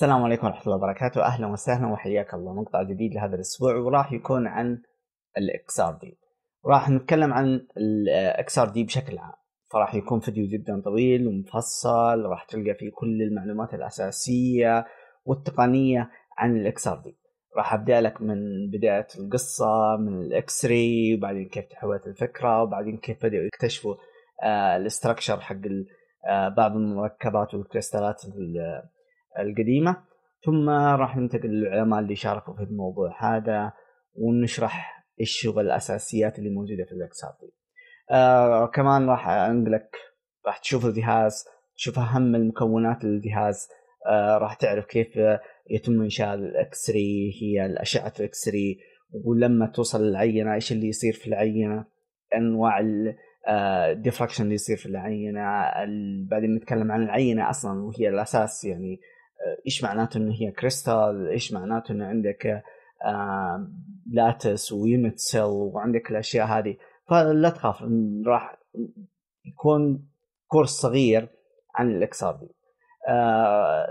السلام عليكم ورحمة الله وبركاته. أهلا وسهلا وحياك الله. مقطع جديد لهذا الأسبوع وراح يكون عن ال XRD راح نتكلم عن ال XRD بشكل عام. فراح يكون فيديو جدا طويل ومفصل راح تلقى فيه كل المعلومات الأساسية والتقنية عن ال XRD راح أبدأ لك من بداية القصة من ال X-ray وبعدين كيف تحولت الفكرة وبعدين كيف بدأوا يكتشفوا آه ال structure حق آه بعض المركبات والكريستالات القديمة ثم راح ننتقل للعلماء اللي شاركوا في الموضوع هذا ونشرح إيش هو الأساسيات اللي موجودة في ال XRD آه كمان راح أنقلك راح تشوف الجهاز تشوف أهم المكونات للجهاز. آه راح تعرف كيف يتم إنشاء ال X هي الأشعة ال X ولما توصل للعينة إيش اللي يصير في العينة أنواع ال diffraction آه، اللي يصير في العينة بعدين نتكلم عن العينة أصلا وهي الأساس يعني إيش معناته إنه هي كريستال إيش معناته إنه عندك lattice و unit cell وعندك الأشياء هذه؟ فلا تخاف راح يكون course صغير عن ال XRD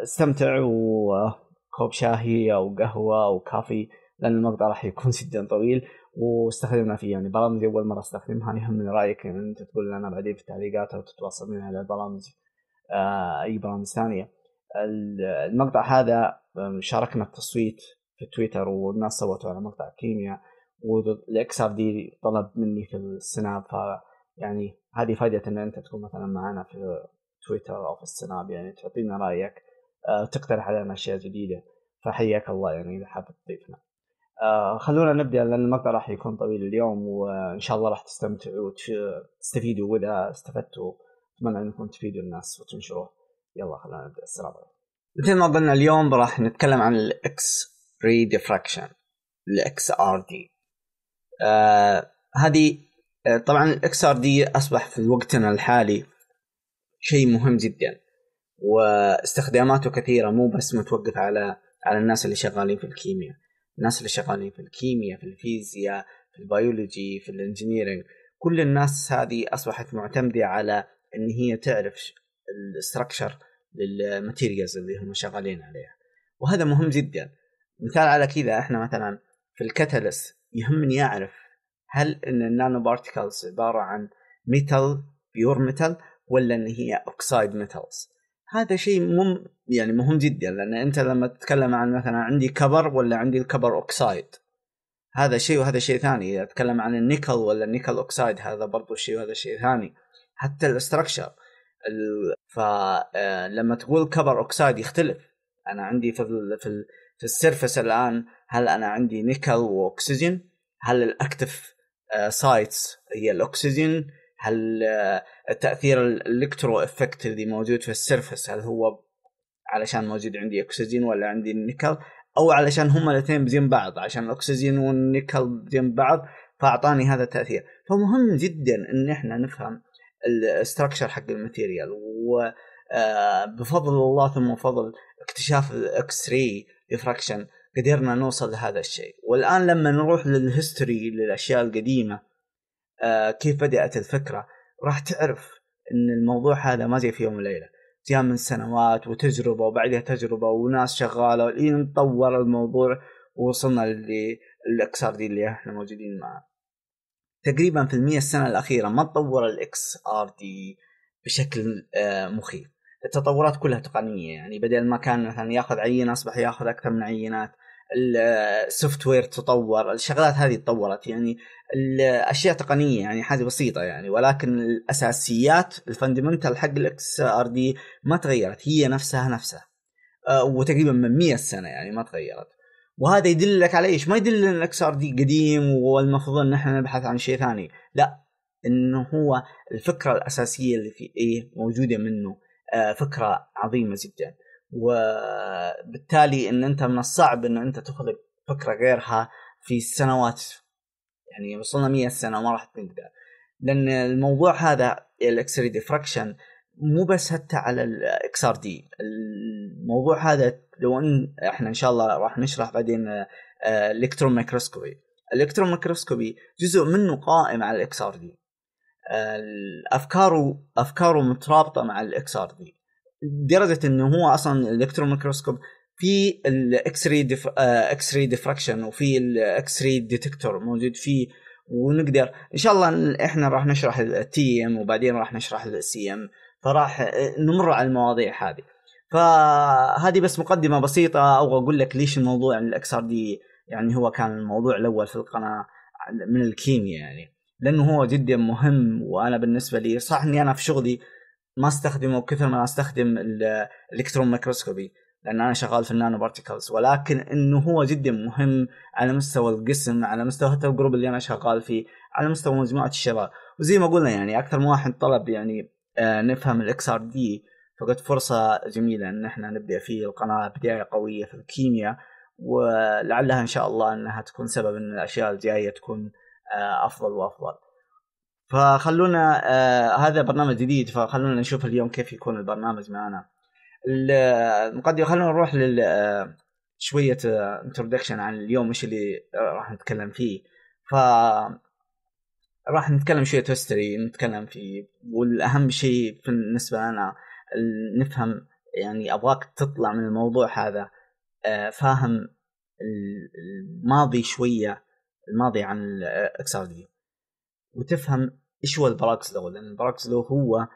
استمتع وكوب شاهي أو قهوة أو كافي لأن المقطع راح يكون جدا طويل واستخدمنا فيه. يعني برامج أول مرة أستخدمها يهمني رأيك إن أنت تقول لنا بعدين في التعليقات أو تتواصل معي على البرامج آه، أي برامج ثانية. المقطع هذا شاركنا التصويت في تويتر والناس صوتوا على مقطع كيمياء وال XRD طلب مني في السناب ف يعني هذه فائده إن أنت تكون مثلا معنا في تويتر أو في السناب يعني تعطينا رأيك آه، تقترح علينا أشياء جديدة فحياك الله يعني إذا حابب تضيفنا. آه، خلونا نبدأ لأن المقطع راح يكون طويل اليوم وإن شاء الله راح تستمتعوا وتستفيدوا وإذا استفدتوا أتمنى انكم تفيدوا الناس وتنشروه. يلا خلينا نبدأ السلام عليكم. مثل ما قلنا اليوم راح نتكلم عن ال X-ray diffraction ال XRD هذه آه طبعا ال XRD أصبح في وقتنا الحالي شيء مهم جدا واستخداماته كثيرة مو بس متوقف على على الناس اللي شغالين في الكيمياء. الناس اللي شغالين في الكيمياء في الفيزياء في البيولوجي في ال engineering كل الناس هذه أصبحت معتمدة على إن هي تعرف ال structure لل materials اللي هم شغالين عليها. وهذا مهم جدا. مثال على كذا إحنا مثلا في ال catalyst يهمني أعرف هل إن ال nanoparticles عبارة عن metal pure metal ولا إن هي oxide metals هذا شيء مم يعني مهم جدا لأن أنت لما تتكلم عن مثلا عندي copper ولا عندي ال copper oxide هذا شيء وهذا شيء ثاني. إذا أتكلم عن النيكل ولا ال nickel oxide هذا برضو شيء وهذا شيء ثاني. حتى ال structure فلما آه، تقول copper oxide يختلف. أنا عندي في في في ال surface الآن هل أنا عندي نيكل وأكسجين؟ هل ال active sites آه، هي الاكسجين هل التاثير ال electro effect اللي موجود في ال surface هل هو علشان موجود عندي أكسجين ولا عندي نيكل؟ أو علشان هم الاثنين بجنب بعض عشان الأكسجين والنيكل بجنب بعض فأعطاني هذا التأثير. فمهم جدا إن إحنا نفهم ال structure حق ال material. وبفضل آه، الله ثم فضل اكتشاف ال X-ray diffraction قدرنا نوصل لهذا الشيء. والآن لما نروح لل history للأشياء القديمة آه، كيف بدأت الفكرة راح تعرف إن الموضوع هذا ما جا في يوم وليلة. جاء من سنوات وتجربة وبعدها تجربة وناس شغالة لين تطور الموضوع ووصلنا لل XRD اللي إحنا موجودين معه. تقريبا في المية السنة الأخيرة ما تطور ال XRD بشكل آه، مخيف. التطورات كلها تقنية يعني بدل ما كان مثلا ياخذ عينة أصبح ياخذ أكثر من عينات ال software تطور الشغلات هذه تطورت يعني الاشياء تقنية يعني حاجة بسيطة يعني. ولكن الأساسيات ال fundamental حق ال XRD ما تغيرت هي نفسها نفسها. آه، وتقريبا من 100 سنه يعني ما تغيرت. وهذا يدلك على إيش؟ ما يدل ان ال XRD قديم والمفروض إن إحنا نبحث عن شيء ثاني، لا إنه هو الفكرة الأساسية اللي في إيه موجودة منه آه فكرة عظيمة جدا. وبالتالي إن أنت من الصعب إن أنت تخلق فكرة غيرها في سنوات يعني وصلنا 100 سنة ما راح تقدر. لأن الموضوع هذا ال X ديفراكشن مو بس حتى على ال XRD الموضوع هذا لو إن إحنا إن شاء الله راح نشرح بعدين electron microscopy. ال electron microscopy جزء منه قائم على ال XRD افكاره افكاره مترابطة مع ال XRD لدرجة إنه هو أصلا ال electron microscope في ال X-ray X-ray diffraction وفي ال X-ray detector موجود فيه. ونقدر إن شاء الله إحنا راح نشرح ال TEM وبعدين راح نشرح ال SEM فراح نمر على المواضيع هذه. فهذه بس مقدمة بسيطة أبغى أقول لك ليش الموضوع ال XRD يعني هو كان الموضوع الأول في القناة من الكيمياء يعني. لأنه هو جدا مهم وأنا بالنسبة لي صح إني أنا في شغلي ما أستخدمه كثر ما أستخدم ال electron microscopy لأن أنا شغال في ال nanoparticles ولكن إنه هو جدا مهم على مستوى القسم على مستوى حتى ال group اللي أنا شغال فيه على مستوى مجموعة الشباب. وزي ما قلنا يعني أكثر من واحد طلب يعني نفهم ال XRD فقد فرصة جميلة إن إحنا نبدأ في القناة بداية قوية في الكيمياء ولعلها إن شاء الله إنها تكون سبب إن الأشياء الجاية تكون آه أفضل وأفضل. فخلونا آه هذا برنامج جديد فخلونا نشوف اليوم كيف يكون البرنامج معنا. المقدمه خلونا نروح لل آه، شوية introduction عن اليوم إيش اللي راح نتكلم فيه. ف راح نتكلم شوية history نتكلم فيه والأهم شيء بالنسبة لنا نفهم يعني أبغاك تطلع من الموضوع هذا. آه، فاهم الماضي شوية الماضي عن ال XRD وتفهم إيش هو ال Bragg's law لأن ال Bragg's law هو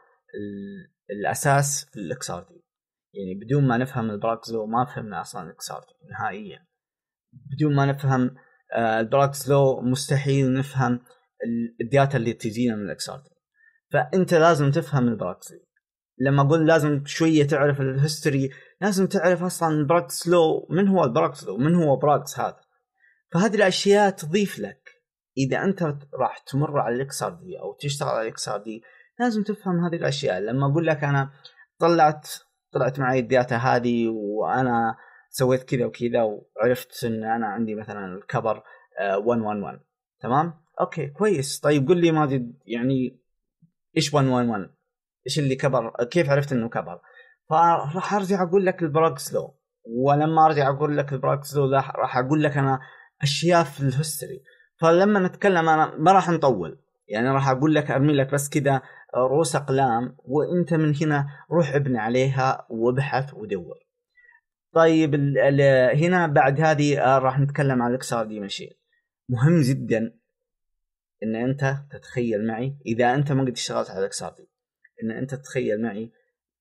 الأساس في ال XRD يعني بدون ما نفهم ال Bragg's law ما فهمنا أصلا ال XRD نهائيا. بدون ما نفهم آه، ال Bragg's law مستحيل نفهم ال data اللي تجينا من ال XRD فأنت لازم تفهم البراكس لما أقول لازم شوية تعرف ال history لازم تعرف أصلا ال Bragg's law من هو ال Bragg's law من هو Bragg's هذا. فهذه الأشياء تضيف لك. إذا أنت راح تمر على ال XRD أو تشتغل على ال XRD لازم تفهم هذه الأشياء. لما أقول لك أنا طلعت طلعت معي ال data هذه وأنا سويت كذا وكذا وعرفت إن أنا عندي مثلا ال copper 111 آه، تمام؟ okay كويس. طيب قل لي ماجد يعني إيش 111 إيش اللي copper؟ كيف عرفت إنه copper؟ فراح أرجع أقول لك ال Bragg's law ولما أرجع أقول لك ال Bragg's law راح أقول لك أنا أشياء في ال history فلما نتكلم أنا ما راح نطول. يعني راح أقول لك أرمي لك بس كذا رؤوس أقلام وأنت من هنا روح ابني عليها وابحث ودور. طيب هنا بعد هذه آه، راح نتكلم عن ال XRD machine مهم جدا. إن أنت تتخيل معي إذا أنت ما قد اشتغلت على ال XRD إن أنت تتخيل معي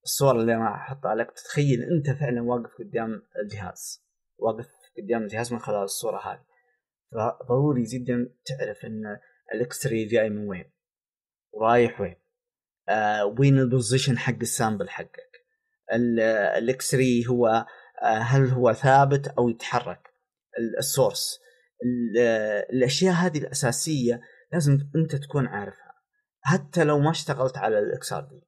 الصور اللي أنا أحطها لك تتخيل أنت فعلا واقف قدام الجهاز واقف قدام الجهاز من خلال الصورة هذه. فضروري جدا تعرف إن ال X-ray جاي من وين ورايح وين آه وين ال position حق ال sample حقك؟ ال X-ray هو آه هل هو ثابت أو يتحرك؟ ال source. الأشياء هذه الأساسية لازم انت تكون عارفها. حتى لو ما اشتغلت على ال XRD.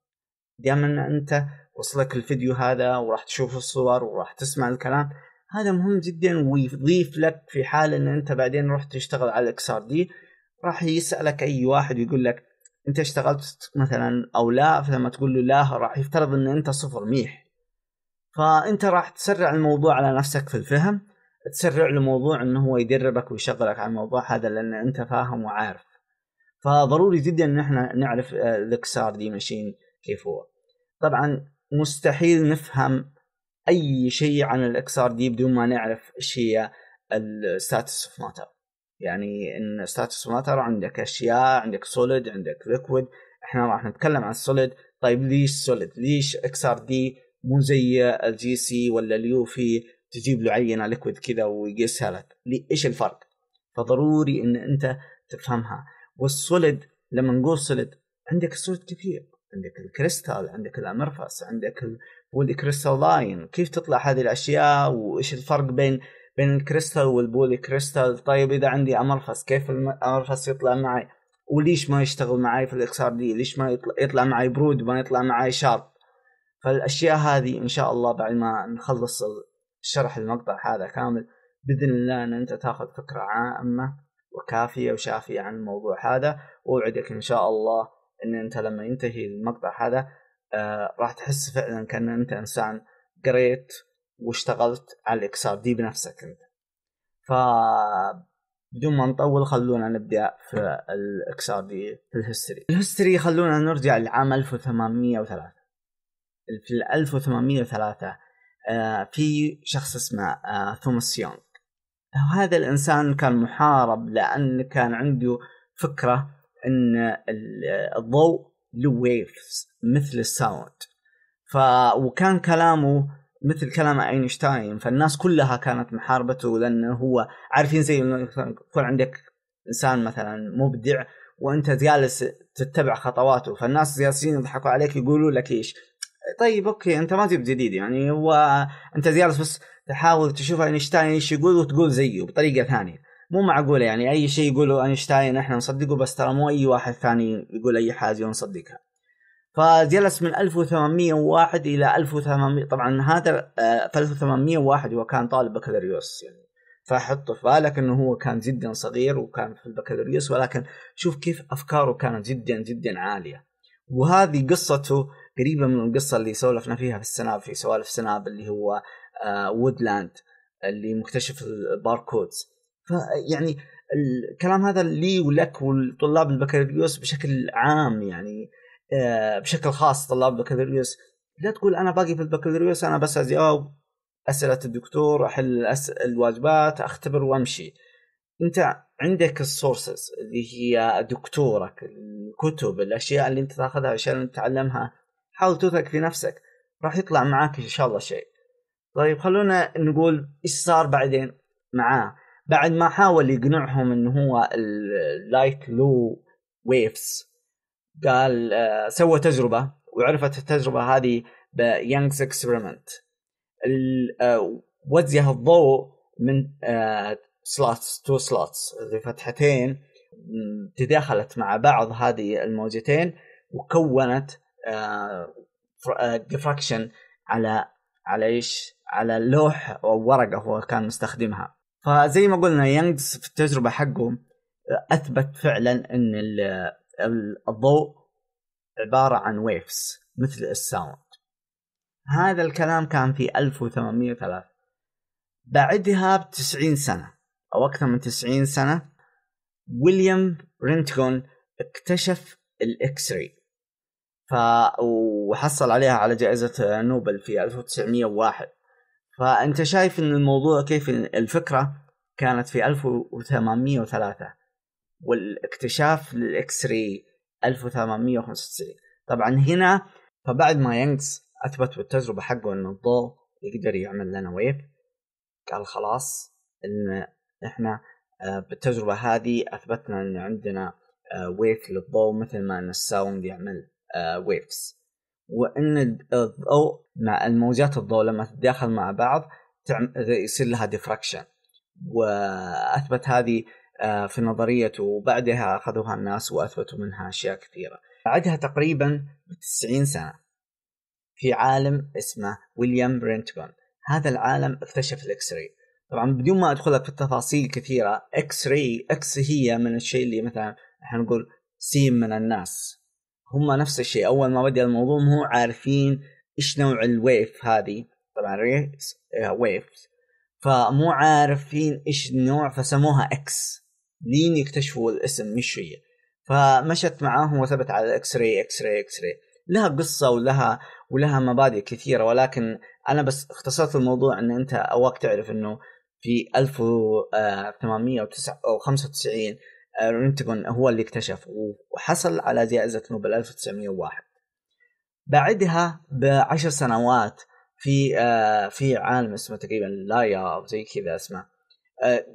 دائما انت وصلك الفيديو هذا وراح تشوف الصور وراح تسمع الكلام هذا مهم جدا ويضيف لك في حال ان انت بعدين رحت تشتغل على ال XRD. راح يسألك أي واحد ويقول لك انت اشتغلت مثلا أو لا؟ فلما تقول له لا راح يفترض ان انت صفر ميح. فانت راح تسرع الموضوع على نفسك في الفهم تسرع له موضوع إنه هو يدربك ويشغلك على الموضوع هذا لأن انت فاهم وعارف. فضروري جدا إن إحنا نعرف ال XRD machine كيف هو. طبعا مستحيل نفهم أي شيء عن ال XRD بدون ما نعرف إيش هي ال states of matter يعني إن states matter عندك أشياء عندك solid عندك liquid إحنا راح نتكلم عن ال solid طيب ليش solid ليش XRD مو زي ال GC ولا ال UV تجيب له عينة liquid كذا ويقيسها لك؟ إيش الفرق؟ فضروري إن أنت تفهمها. وال solid لما نقول solid عندك ال solid كثير عندك الكريستال عندك ال amorphous عندك ال polycrystalline كيف تطلع هذه الأشياء وإيش الفرق بين بين ال crystal وال polycrystal طيب إذا عندي amorphous كيف ال amorphous يطلع معي؟ وليش ما يشتغل معي في ال XRD؟ ليش ما يطلع, يطلع معي broad ما يطلع معي sharp؟ فالأشياء هذه إن شاء الله بعد ما نخلص الشرح المقطع هذا كامل بإذن الله إن أنت تأخذ فكرة عامة. وكافية وشافيه عن الموضوع هذا. واوعدك إن شاء الله إن أنت لما ينتهي المقطع هذا آه راح تحس فعلا كأن أنت إنسان قريت واشتغلت على ال XRD بنفسك أنت. ف بدون ما نطول خلونا نبدأ في ال XRD في ال history ال history خلونا نرجع لعام 1803 في 1803 آه، في شخص اسمه آه، توماس يونغ. هذا الإنسان كان محارب لأن كان عنده فكرة إن الضوء له waves مثل ال sound. ف وكان كلامه مثل كلام أينشتاين. فالناس كلها كانت محاربته لأنه هو عارفين زي يكون عندك إنسان مثلا مبدع وأنت جالس تتبع خطواته. فالناس جالسين يضحكوا عليك يقولوا لك إيش؟ طيب okay أنت ما تجيب جديد يعني هو أنت جالس بس تحاول تشوف أينشتاين إيش يقول وتقول زيه بطريقة ثانية. مو معقولة يعني أي شيء يقوله أينشتاين إحنا نصدقه بس ترى مو أي واحد ثاني يقول أي حاجة ونصدقها. فجلس من 1801 إلى 1800 طبعا هذا آه، في 1801 هو كان طالب بكالوريوس يعني. فحط في بالك إنه هو كان جدا صغير وكان في البكالوريوس ولكن شوف كيف أفكاره كانت جدا جدا عالية. وهذه قصته قريبة من القصة اللي سولفنا فيها في السناب في سوالف سناب اللي هو وودلاند آه، اللي مكتشف ال barcodes فيعني الكلام هذا لي ولك ولطلاب البكالوريوس بشكل عام يعني آه، بشكل خاص طلاب البكالوريوس. لا تقول أنا باقي في البكالوريوس أنا بس اجاوب اسئله الدكتور أحل الواجبات أختبر وأمشي. أنت عندك ال sources اللي هي دكتورك الكتب الأشياء اللي أنت تاخذها عشان تتعلمها حاول تثق في نفسك. راح يطلع معاك إن شاء الله شيء. طيب خلونا نقول إيش صار بعدين معاه. بعد ما حاول يقنعهم إنه هو ال light لو waves قال آه سوى تجربة وعرفت التجربة هذه ب Young's experiment آه وجه الضوء من slots two slots فتحتين تداخلت مع بعض هذه الموجتين وكونت diffraction آه، على على إيش؟ على لوح أو ورقه هو كان مستخدمها. فزي ما قلنا Young's في التجربة حقه أثبت فعلا إن الضوء عبارة عن waves مثل ال sound هذا الكلام كان في 1803 بعدها ب 90 سنة أو أكثر من 90 سنة ويليام رينتغون اكتشف ال X-ray ف وحصل عليها على جائزة نوبل في 1901 فأنت شايف أن الموضوع كيف؟ الفكرة كانت في 1803 والاكتشاف لل X-ray 1895 طبعا هنا فبعد ما Young's أثبت بالتجربة حقه أن الضوء يقدر يعمل لنا wave قال خلاص أن إحنا آه، بالتجربة هذه أثبتنا أن عندنا wave آه، للضوء مثل ما أن ال sound يعمل. waves وإن الضوء مع الموجات الضوء لما تتداخل مع بعض يصير لها diffraction وأثبت هذه آه، في نظريته وبعدها أخذوها الناس وأثبتوا منها أشياء كثيرة. بعدها تقريبا ب 90 سنة في عالم اسمه ويليام رينتغون. هذا العالم اكتشف ال X-ray طبعا بدون ما ادخلك في التفاصيل كثيرة X-ray X هي من الشيء اللي مثلا إحنا نقول سين من الناس. هم نفس الشيء. أول ما بدأ الموضوع مو عارفين إيش نوع ال wave هذه. طبعا rays wave فمو عارفين إيش النوع فسموها X لين يكتشفوا الاسم مش هي فمشت معاهم وثبت على ال X-ray X-ray X-ray لها قصة ولها ولها مبادئ كثيرة. ولكن أنا بس اختصرت الموضوع أن أنت أواك تعرف أنه في 1895 رينتغون هو اللي اكتشف وحصل على جائزة نوبل 1901 بعدها بعشر سنوات في آه في عالم اسمه تقريبا لاوا أو زي كذا اسمه آه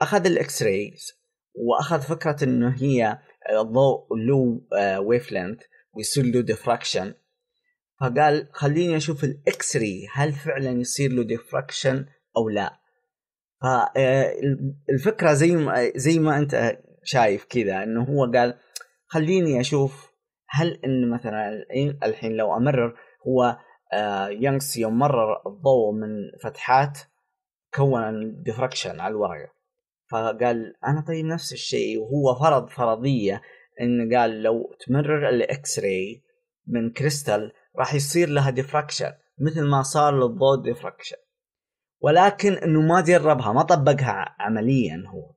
أخذ ال X-rays وأخذ فكرة إنه هي الضوء له wavelength ويصير له diffraction فقال خليني أشوف ال X-ray هل فعلا يصير له diffraction أو لا. فالفكرة زي ما زي ما أنت شايف كذا إنه هو قال خليني أشوف هل إن مثلا الحين لو أمرر هو Young's يوم مرر الضوء من فتحات كون diffraction على الورقة. فقال أنا طيب نفس الشيء وهو فرض فرضية انه قال لو تمرر ال X-ray من كريستال راح يصير لها diffraction مثل ما صار للضوء diffraction ولكن إنه ما جربها ما طبقها عمليا هو.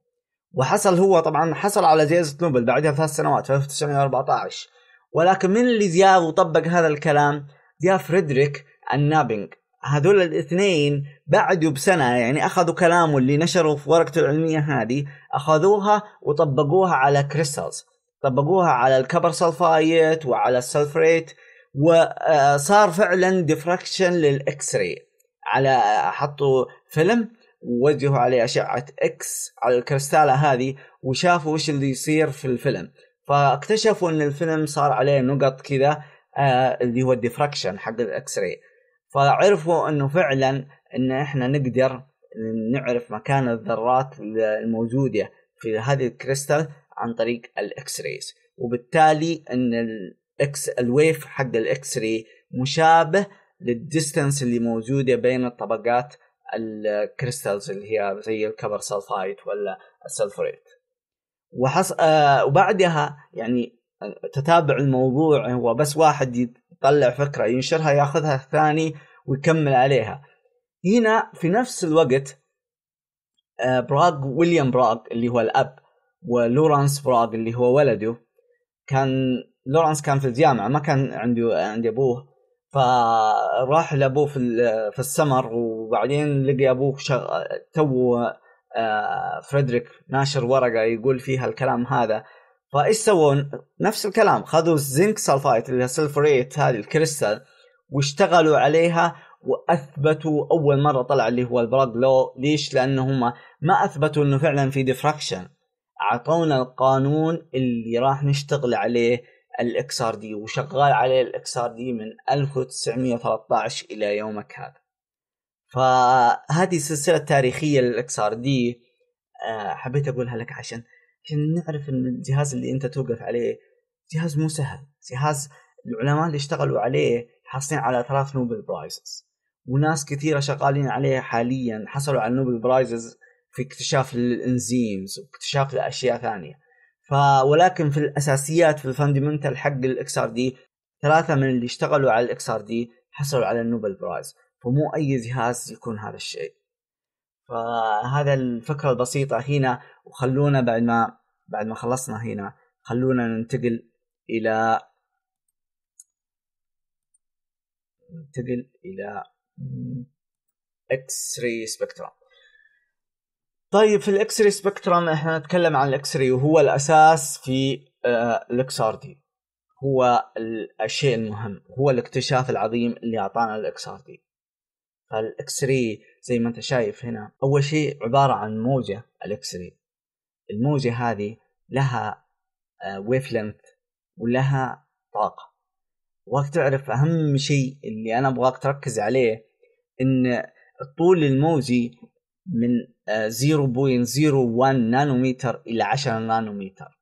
وحصل هو طبعا حصل على جائزة نوبل بعدها ثلاث سنوات في 1914 ولكن من اللي جاء وطبق هذا الكلام؟ جاء فريدريك النابينج هذول الاثنين بعدوا بسنة يعني أخذوا كلامه اللي نشروا في ورقته العلمية هذه أخذوها وطبقوها على crystals طبقوها على ال copper sulfate وعلى ال sphalerite وصار فعلا diffraction لل X-ray على حطوا فيلم ووجهوا عليه أشعة إكس على الكريستالة هذه وشافوا وش اللي يصير في الفيلم. فاكتشفوا إن الفيلم صار عليه نقط كذا آه اللي هو ال diffraction حق ال X-ray فعرفوا إنه فعلا إن إحنا نقدر نعرف مكان الذرات الموجودة في هذه الكريستال عن طريق ال X-rays وبالتالي إن ال X ال wave حق ال X-ray مشابه لل distance اللي موجودة بين الطبقات ال crystals اللي هي زي ال copper sulfate ولا ال sphalerite. وحص... آه وبعدها يعني تتابع الموضوع هو بس واحد يطلع فكرة ينشرها ياخذها الثاني ويكمل عليها. هنا في نفس الوقت آه براغ ويليام براغ اللي هو الأب ولورانس براغ اللي هو ولده كان لورانس كان في الجامعة ما كان عنده عند أبوه فراح لأبوه في في السمر وبعدين لقي أبوه شغ... تو آه فريدريك ناشر ورقة يقول فيها الكلام هذا. فإيش سووا؟ نفس الكلام خذوا ال zinc sulfide اللي هي sphalerite هذه الكريستال واشتغلوا عليها وأثبتوا أول مرة طلع اللي هو ال Bragg law ليش؟ لانهم ما أثبتوا إنه فعلا في diffraction أعطونا القانون اللي راح نشتغل عليه ال XRD وشغال عليه ال XRD من 1913 إلى يومك هذا. فهذه سلسله تاريخيه لل XRD آه، حبيت أقولها لك عشان عشان نعرف إن الجهاز اللي أنت توقف عليه جهاز مو سهل. جهاز العلماء اللي اشتغلوا عليه حاصلين على ثلاث Nobel prizes وناس كثيرة شغالين عليه حاليا حصلوا على ال Nobel prizes في اكتشاف ال enzymes واكتشاف لاشياء ثانية. ف ولكن في الأساسيات في ال fundamental حق ال XRD ثلاثة من اللي اشتغلوا على ال XRD حصلوا على ال Nobel prize. فمو أي جهاز يكون هذا الشيء. فهذا الفكرة البسيطة هنا وخلونا بعد ما بعد ما خلصنا هنا خلونا ننتقل إلى ننتقل إلى X-ray spectrum طيب في ال X-ray spectrum إحنا نتكلم عن ال X-ray وهو الأساس في ال XRD. هو الشيء المهم هو الاكتشاف العظيم اللي أعطانا ال XRD. فال X-ray زي ما أنت شايف هنا أول شيء عبارة عن موجة ال X-ray. الموجة هذه لها wavelength ولها طاقة. وقت تعرف أهم شيء اللي أنا أبغاك تركز عليه إن الطول الموجي من 0.01 نانومتر إلى 10 نانومتر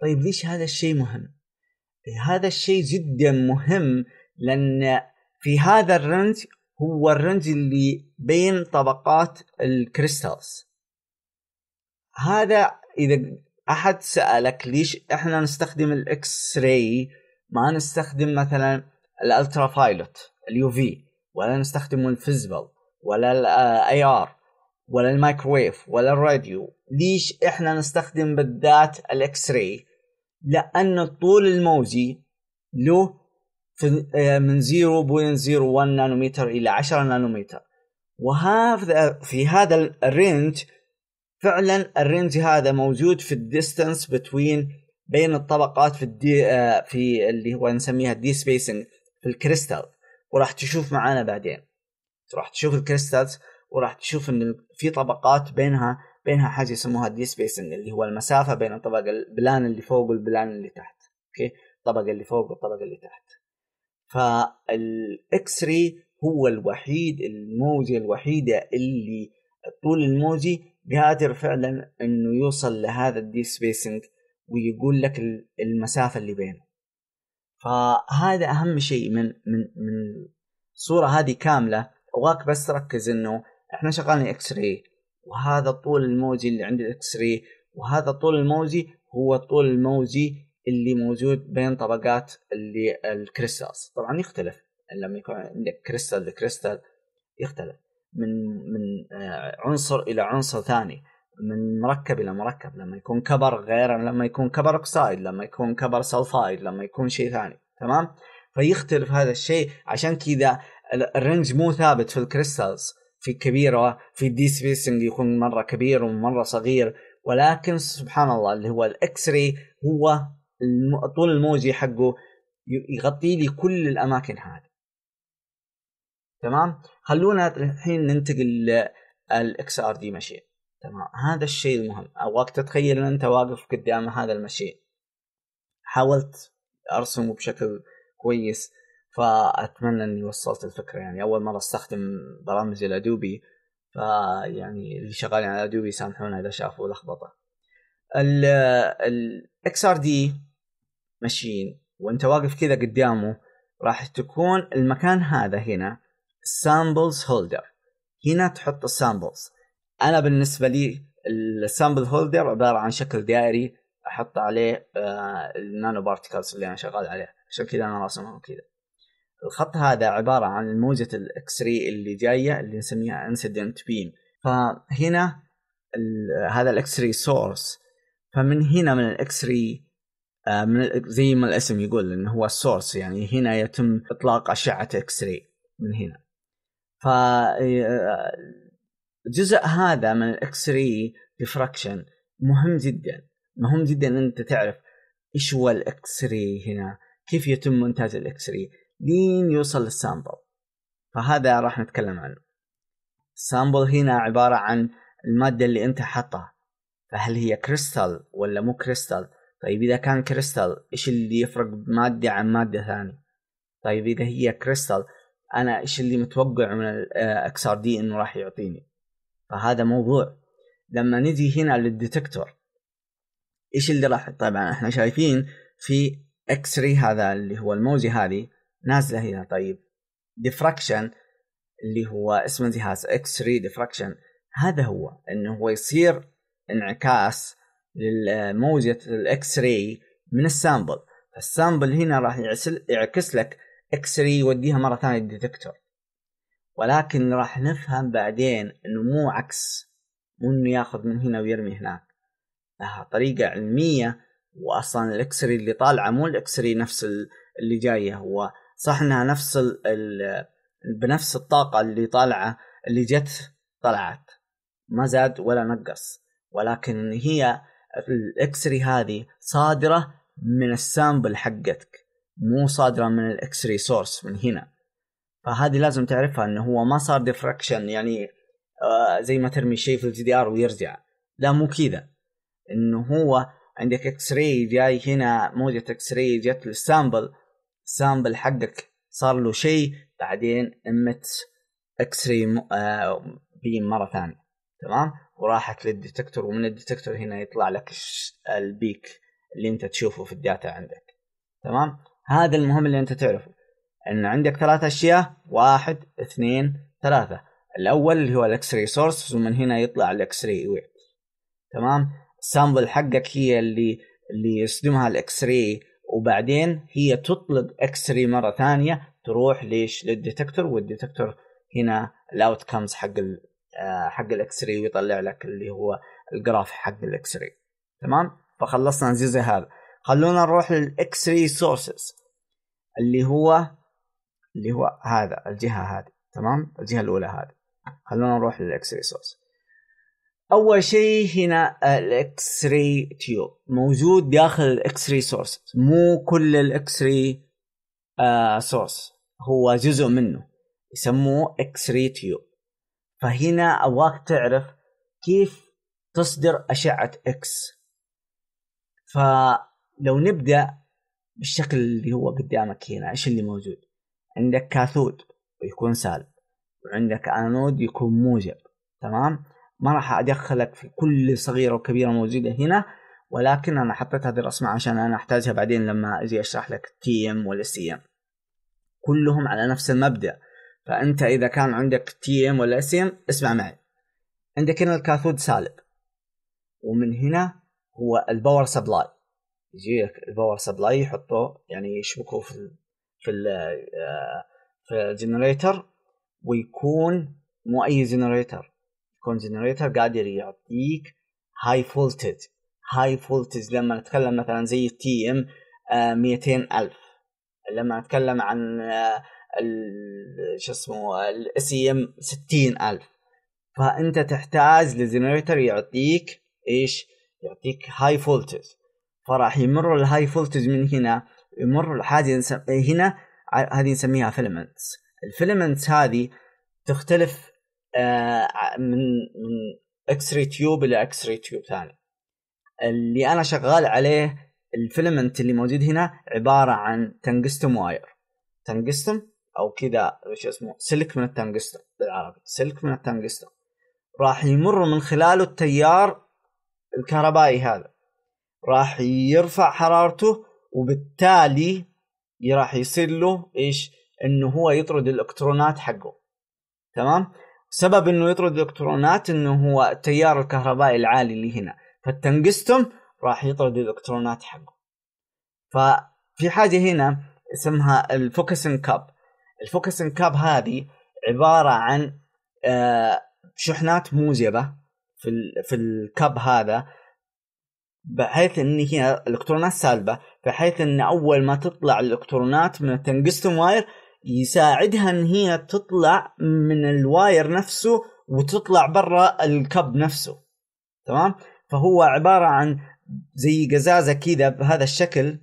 طيب ليش هذا الشيء مهم؟ هذا الشيء جدا مهم لأن في هذا ال range هو ال range اللي بين طبقات ال crystals. هذا إذا أحد سألك ليش إحنا نستخدم ال X-ray ما نستخدم مثلا ال ultraviolet ال UV ولا نستخدم ال visible ولا ال IR ولا الميكروويف ولا الراديو ليش إحنا نستخدم بالذات ال X-ray لأن الطول الموجي له آه، من 0.01 نانومتر إلى 10 نانومتر. وهذا في هذا ال range فعلا ال range هذا موجود في ال distance between بين الطبقات في ال d آه، في اللي هو نسميها ال d-spacing في الكريستال. وراح تشوف معانا بعدين. راح تشوف ال crystals وراح تشوف إن في طبقات بينها بينها حاجة يسموها d-spacing اللي هو المسافة بين الطبقة ال plane اللي فوق وال plane اللي تحت okay؟ الطبقة اللي فوق والطبقة اللي تحت. فال X-ray هو الوحيد الموجة الوحيدة اللي الطول الموجي قادر فعلا إنه يوصل لهذا ال d-spacing ويقول لك المسافة اللي بينه. فهذا أهم شيء من من من الصورة هذه كاملة. أبغاك بس تركز إنه إحنا شغالين X-ray وهذا الطول الموجي اللي عند ال X-ray وهذا الطول الموجي هو الطول الموجي اللي موجود بين طبقات اللي ال crystals. طبعا يختلف لما يكون عندك crystal ل crystal يختلف. من من آه، عنصر إلى عنصر ثاني من مركب إلى مركب لما يكون copper غير لما يكون copper oxide لما يكون copper sulfide لما يكون شيء ثاني تمام؟ فيختلف هذا الشيء عشان كذا ال range مو ثابت في ال crystals. في كبيرة في d-spacing يكون مرة كبير ومرة صغير. ولكن سبحان الله اللي هو ال X-ray هو الطول الموجي حقه يغطي لي كل الأماكن هذه. تمام؟ خلونا الحين ننتقل لل XRD machine تمام؟ هذا الشيء المهم. أبغاك تتخيل ان أنت واقف قدام هذا ال machine. حاولت أرسمه بشكل كويس. فأتمنى إني وصلت الفكرة. يعني أول مرة أستخدم برامج ال Adobe فيعني اللي شغالين على Adobe سامحونا إذا شافوا لخبطة. ال XRD machine وأنت واقف كذا قدامه راح تكون المكان هذا هنا samples holder هنا تحط ال samples أنا بالنسبة لي ال sample holder عبارة عن شكل دائري أحط عليه آه، ال nanoparticles اللي أنا شغال عليه. عشان كذا أنا راسمهم كذا. الخط هذا عبارة عن موجة ال X اللي جاية اللي نسميها incident beam فهنا هذا ال X source فمن هنا من ال X آه، من زي ما الاسم يقول إنه هو ال source يعني هنا يتم إطلاق أشعة إكس من هنا. ف الجزء آه، هذا من ال X-ray diffraction مهم جدا. مهم جدا إن أنت تعرف إيش هو ال X-ray هنا كيف يتم إنتاج ال X-ray لين يوصل لل sample. فهذا راح نتكلم عنه. ال sample هنا عبارة عن المادة اللي أنت حطها فهل هي كريستال ولا مو كريستال طيب إذا كان كريستال إيش اللي يفرق مادة عن مادة ثانية؟ طيب إذا هي كريستال أنا إيش اللي متوقع من ال XRD إنه راح يعطيني؟ فهذا موضوع. لما نجي هنا لل detector إيش اللي راح طبعا إحنا شايفين في X-ray هذا اللي هو الموجة هذه نازلة هنا طيب. diffraction اللي هو اسم الجهاز X-ray diffraction هذا هو. إنه هو يصير انعكاس لموجة ال X-ray من ال sample. ال sample هنا راح يعكس لك X-ray يوديها مرة ثانية لل detector. ولكن راح نفهم بعدين إنه مو عكس. مو إنه ياخذ من هنا ويرمي هناك. لها طريقة علمية. واصلا ال X-ray اللي طالعة مو ال X-ray نفس اللي جاية. هو صح إنها نفس ال بنفس الطاقة اللي طالعة اللي جت طلعت. ما زاد ولا نقص. ولكن هي ال X-ray هذه صادرة من ال sample حقتك. مو صادرة من ال X-ray source من هنا. فهذه لازم تعرفها إنه هو ما صار diffraction يعني آه زي ما ترمي شيء في الجي دي ار ويرجع. لا مو كذا. إنه هو عندك X-ray جاي هنا موجة X-ray جت لل sample. ال sample حقك صار له شيء بعدين أمت X-ray beam مرة ثانية تمام؟ وراحت لل detector ومن ال detector هنا يطلع لك ال peak اللي أنت تشوفه في ال data عندك تمام؟ هذا المهم اللي أنت تعرفه إن عندك ثلاث أشياء واحد اثنين ثلاثة. الأول اللي هو ال X-ray source ومن هنا يطلع ال X-ray wave تمام؟ ال sample حقك هي اللي اللي يصدمها ال X-ray وبعدين هي تطلق X-ray مرة ثانية تروح ليش؟ لل detector وال detector هنا ال outcomes حق آه، حق ال X-ray ويطلع لك اللي هو ال graph حق ال X-ray تمام؟ فخلصنا الجزء هذا. خلونا نروح لل X-ray sources اللي هو اللي هو هذا الجهة هذه. تمام؟ الجهة الأولى هذه. خلونا نروح لل X-ray source أول شيء هنا ال X-ray tube موجود داخل ال X-ray source مو كل ال X-ray source هو جزء منه. يسموه X-ray tube فهنا أبغاك تعرف كيف تصدر أشعة إكس فلو نبدأ بالشكل اللي هو قدامك هنا إيش اللي موجود؟ عندك cathode ويكون سالب. وعندك آنود يكون موجب. تمام؟ ما راح أدخلك في كل صغيرة وكبيرة موجودة هنا ولكن أنا حطيت هذه الرسمة عشان أنا أحتاجها بعدين لما أجي أشرح لك TEM ولا SEM كلهم على نفس المبدأ. فأنت إذا كان عندك TEM ولا SEM اسمع معي. عندك هنا ال cathode سالب. ومن هنا هو ال power supply يجي لك ال power supply يحطوه يعني يشبكوه في ال في ال آه، في ال generator ويكون مو اي generator يكون generator قادر يعطيك high voltage high voltage لما نتكلم مثلا زي ال TEM 200 ألف. لما نتكلم عن شو اسمه ال SEM 60000 فأنت تحتاج ل generator يعطيك إيش؟ يعطيك high voltage فراح يمر ال high voltage من هنا يمر حاجة هنا هذه نسميها filaments ال filaments هذه تختلف آه، من من X-ray tube إلى X-ray tube ثاني. اللي أنا شغال عليه الفيلمنت اللي موجود هنا عبارة عن تنجستم واير تنجستم أو كذا شو اسمه سلك من التنجستم بالعربي. سلك من التنجستم راح يمر من خلاله التيار الكهربائي هذا. راح يرفع حرارته وبالتالي راح يصير له إيش؟ إنه هو يطرد الإلكترونات حقه. تمام؟ سبب إنه يطرد الالكترونات إنه هو التيار الكهربائي العالي اللي هنا. فالتنجستم راح يطرد الالكترونات حقه. ففي حاجة هنا اسمها ال focusing cup. ال focusing cup هذه عبارة عن آه، شحنات موجبة في في ال cup هذا بحيث إن هي الكترونات سالبة بحيث إن أول ما تطلع الإلكترونات من ال tungsten wire يساعدها إن هي تطلع من ال wire نفسه وتطلع برا ال cup نفسه. تمام؟ فهو عبارة عن زي قزازة كذا بهذا الشكل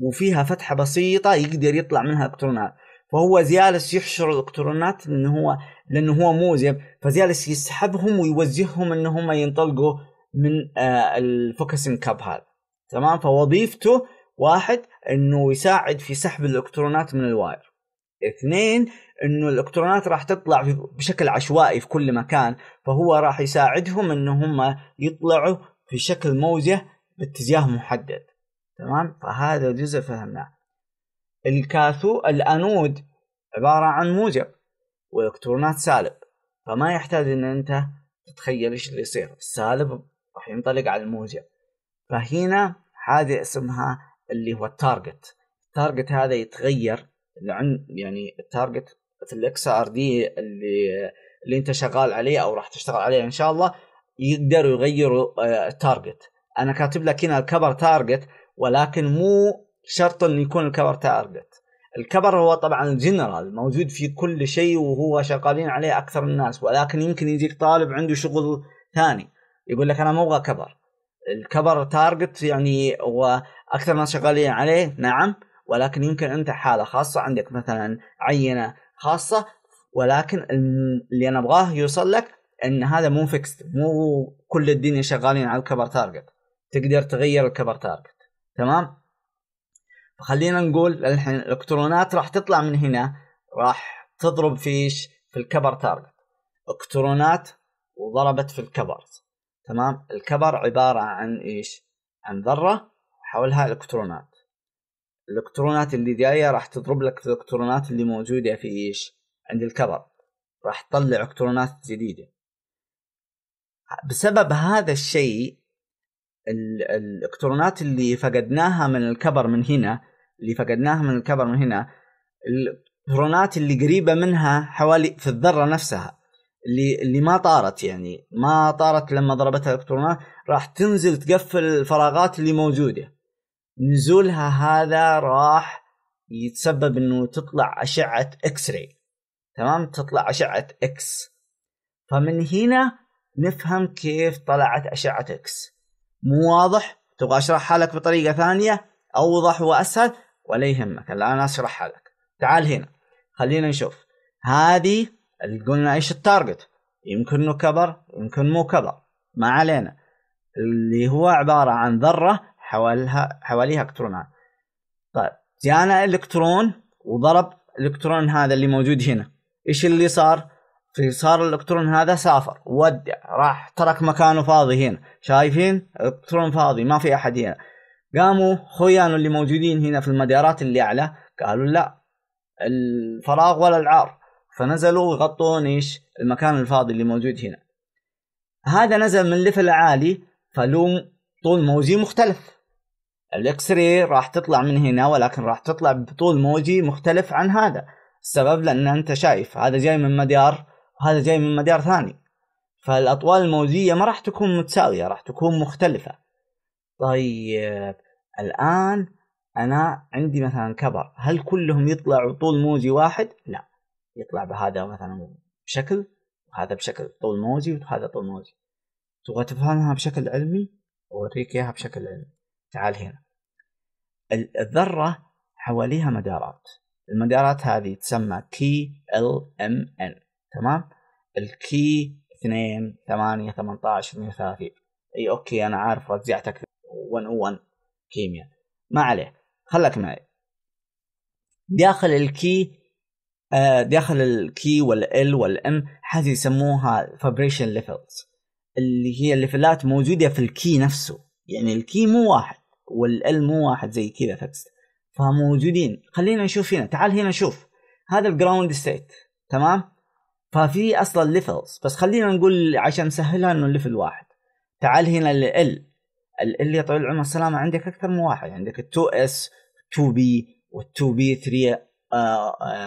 وفيها فتحة بسيطة يقدر يطلع منها إلكترونات. فهو جالس يحشر الإلكترونات انه هو لأنه هو موجب فجالس يسحبهم ويوجههم إن هم ينطلقوا من آه ال focusing cup هذا. تمام؟ فوظيفته واحد إنه يساعد في سحب الإلكترونات من ال wire. اثنين إنه الإلكترونات راح تطلع بشكل عشوائي في كل مكان فهو راح يساعدهم ان هم يطلعوا في شكل موجة باتجاه محدد. تمام؟ فهذا جزء فهمناه. الكاثو الأنود عبارة عن موجب وإلكترونات سالب فما يحتاج إن أنت تتخيل إيش اللي يصير. السالب راح ينطلق على الموجب فهنا حاجة اسمها اللي هو ال target. ال target هذا يتغير عن يعني ال target في ال XRD اللي اللي انت شغال عليه أو راح تشتغل عليه إن شاء الله يقدروا يغيروا ال target آه، أنا كاتب لك هنا ال copper target ولكن مو شرط انه يكون ال copper target ال copper هو طبعا جنرال موجود في كل شيء وهو شغالين عليه أكثر الناس ولكن يمكن يجيك طالب عنده شغل ثاني يقول لك أنا ما أبغى copper. ال copper target يعني هو أكثر ناس شغالين عليه؟ نعم. ولكن يمكن أنت حالة خاصة عندك مثلا عينة خاصة ولكن اللي أنا أبغاه يوصل لك إن هذا مو fixed مو كل الدنيا شغالين على ال copper target تقدر تغير ال copper target تمام؟ فخلينا نقول الحين الإلكترونات راح تطلع من هنا راح تضرب في إيش في ال copper target إلكترونات وضربت في الكبر. تمام؟ الكبر عبارة عن إيش؟ عن ذرة حولها إلكترونات. الإلكترونات اللي جاية راح تضرب لك الإلكترونات اللي موجودة في إيش؟ عند الكبر. راح تطلع إلكترونات جديدة. بسبب هذا الشيء الإلكترونات اللي فقدناها من الكبر من هنا اللي فقدناها من الكبر من هنا الإلكترونات اللي قريبة منها حوالي في الذرة نفسها اللي اللي ما طارت يعني ما طارت لما ضربتها الإلكترونات راح تنزل تقفل الفراغات اللي موجودة. نزولها هذا راح يتسبب إنه تطلع أشعة X-ray تمام؟ تطلع أشعة إكس فمن هنا نفهم كيف طلعت أشعة إكس مرة واضح؟ تبغى اشرحها لك بطريقة ثانية؟ أوضح وأسهل؟ ولا يهمك. الآن اشرحها لك تعال هنا. خلينا نشوف. هذه اللي قلنا إيش التارجت يمكن إنه كبر يمكن مو كبر. ما علينا. اللي هو عبارة عن ذرة حوالها حواليها إلكترونات. طيب جانا إلكترون وضرب الإلكترون هذا اللي موجود هنا. إيش اللي صار؟ في صار الإلكترون هذا سافر ودع راح ترك مكانه فاضي هنا. شايفين؟ الالكترون فاضي ما في أحد هنا. قاموا خويانه اللي موجودين هنا في المدارات اللي أعلى قالوا لا الفراغ ولا العار. فنزلوا يغطون إيش؟ المكان الفاضي اللي موجود هنا. هذا نزل من level عالي فله طول موجي مختلف. ال X-ray راح تطلع من هنا ولكن راح تطلع بطول موجي مختلف عن هذا. السبب لأن أنت شايف هذا جاي من مدار وهذا جاي من مدار ثاني. فالأطوال الموجية ما راح تكون متساوية راح تكون مختلفة. طيب الآن أنا عندي مثلا copper. هل كلهم يطلعوا طول موجي واحد؟ لا. يطلع بهذا مثلا بشكل وهذا بشكل طول موجي وهذا طول موجي تبغى تفهمها بشكل علمي؟ أوريك إياها بشكل علمي. تعال هنا. الذرة حواليها مدارات. المدارات هذه تسمى K L M N تمام؟ ال K 2 8 18 32 إي okay أنا عارف رجعتك 101 كيمياء. ما عليه. خلك معي. داخل الكي آه، داخل الكي والال والام هذه يسموها vibration levels اللي هي ال level ات موجودة في ال K نفسه. يعني ال K مو واحد. وال L مو واحد زي كذا text فموجودين خلينا نشوف هنا. تعال هنا شوف. هذا ال ground state تمام؟ ففي أصلا levels بس خلينا نقول عشان نسهلها إنه level واحد. تعال هنا ال L يا طويل العمر السلامة عندك أكثر من واحد. عندك ال 2 s 2 p وال 2 p 3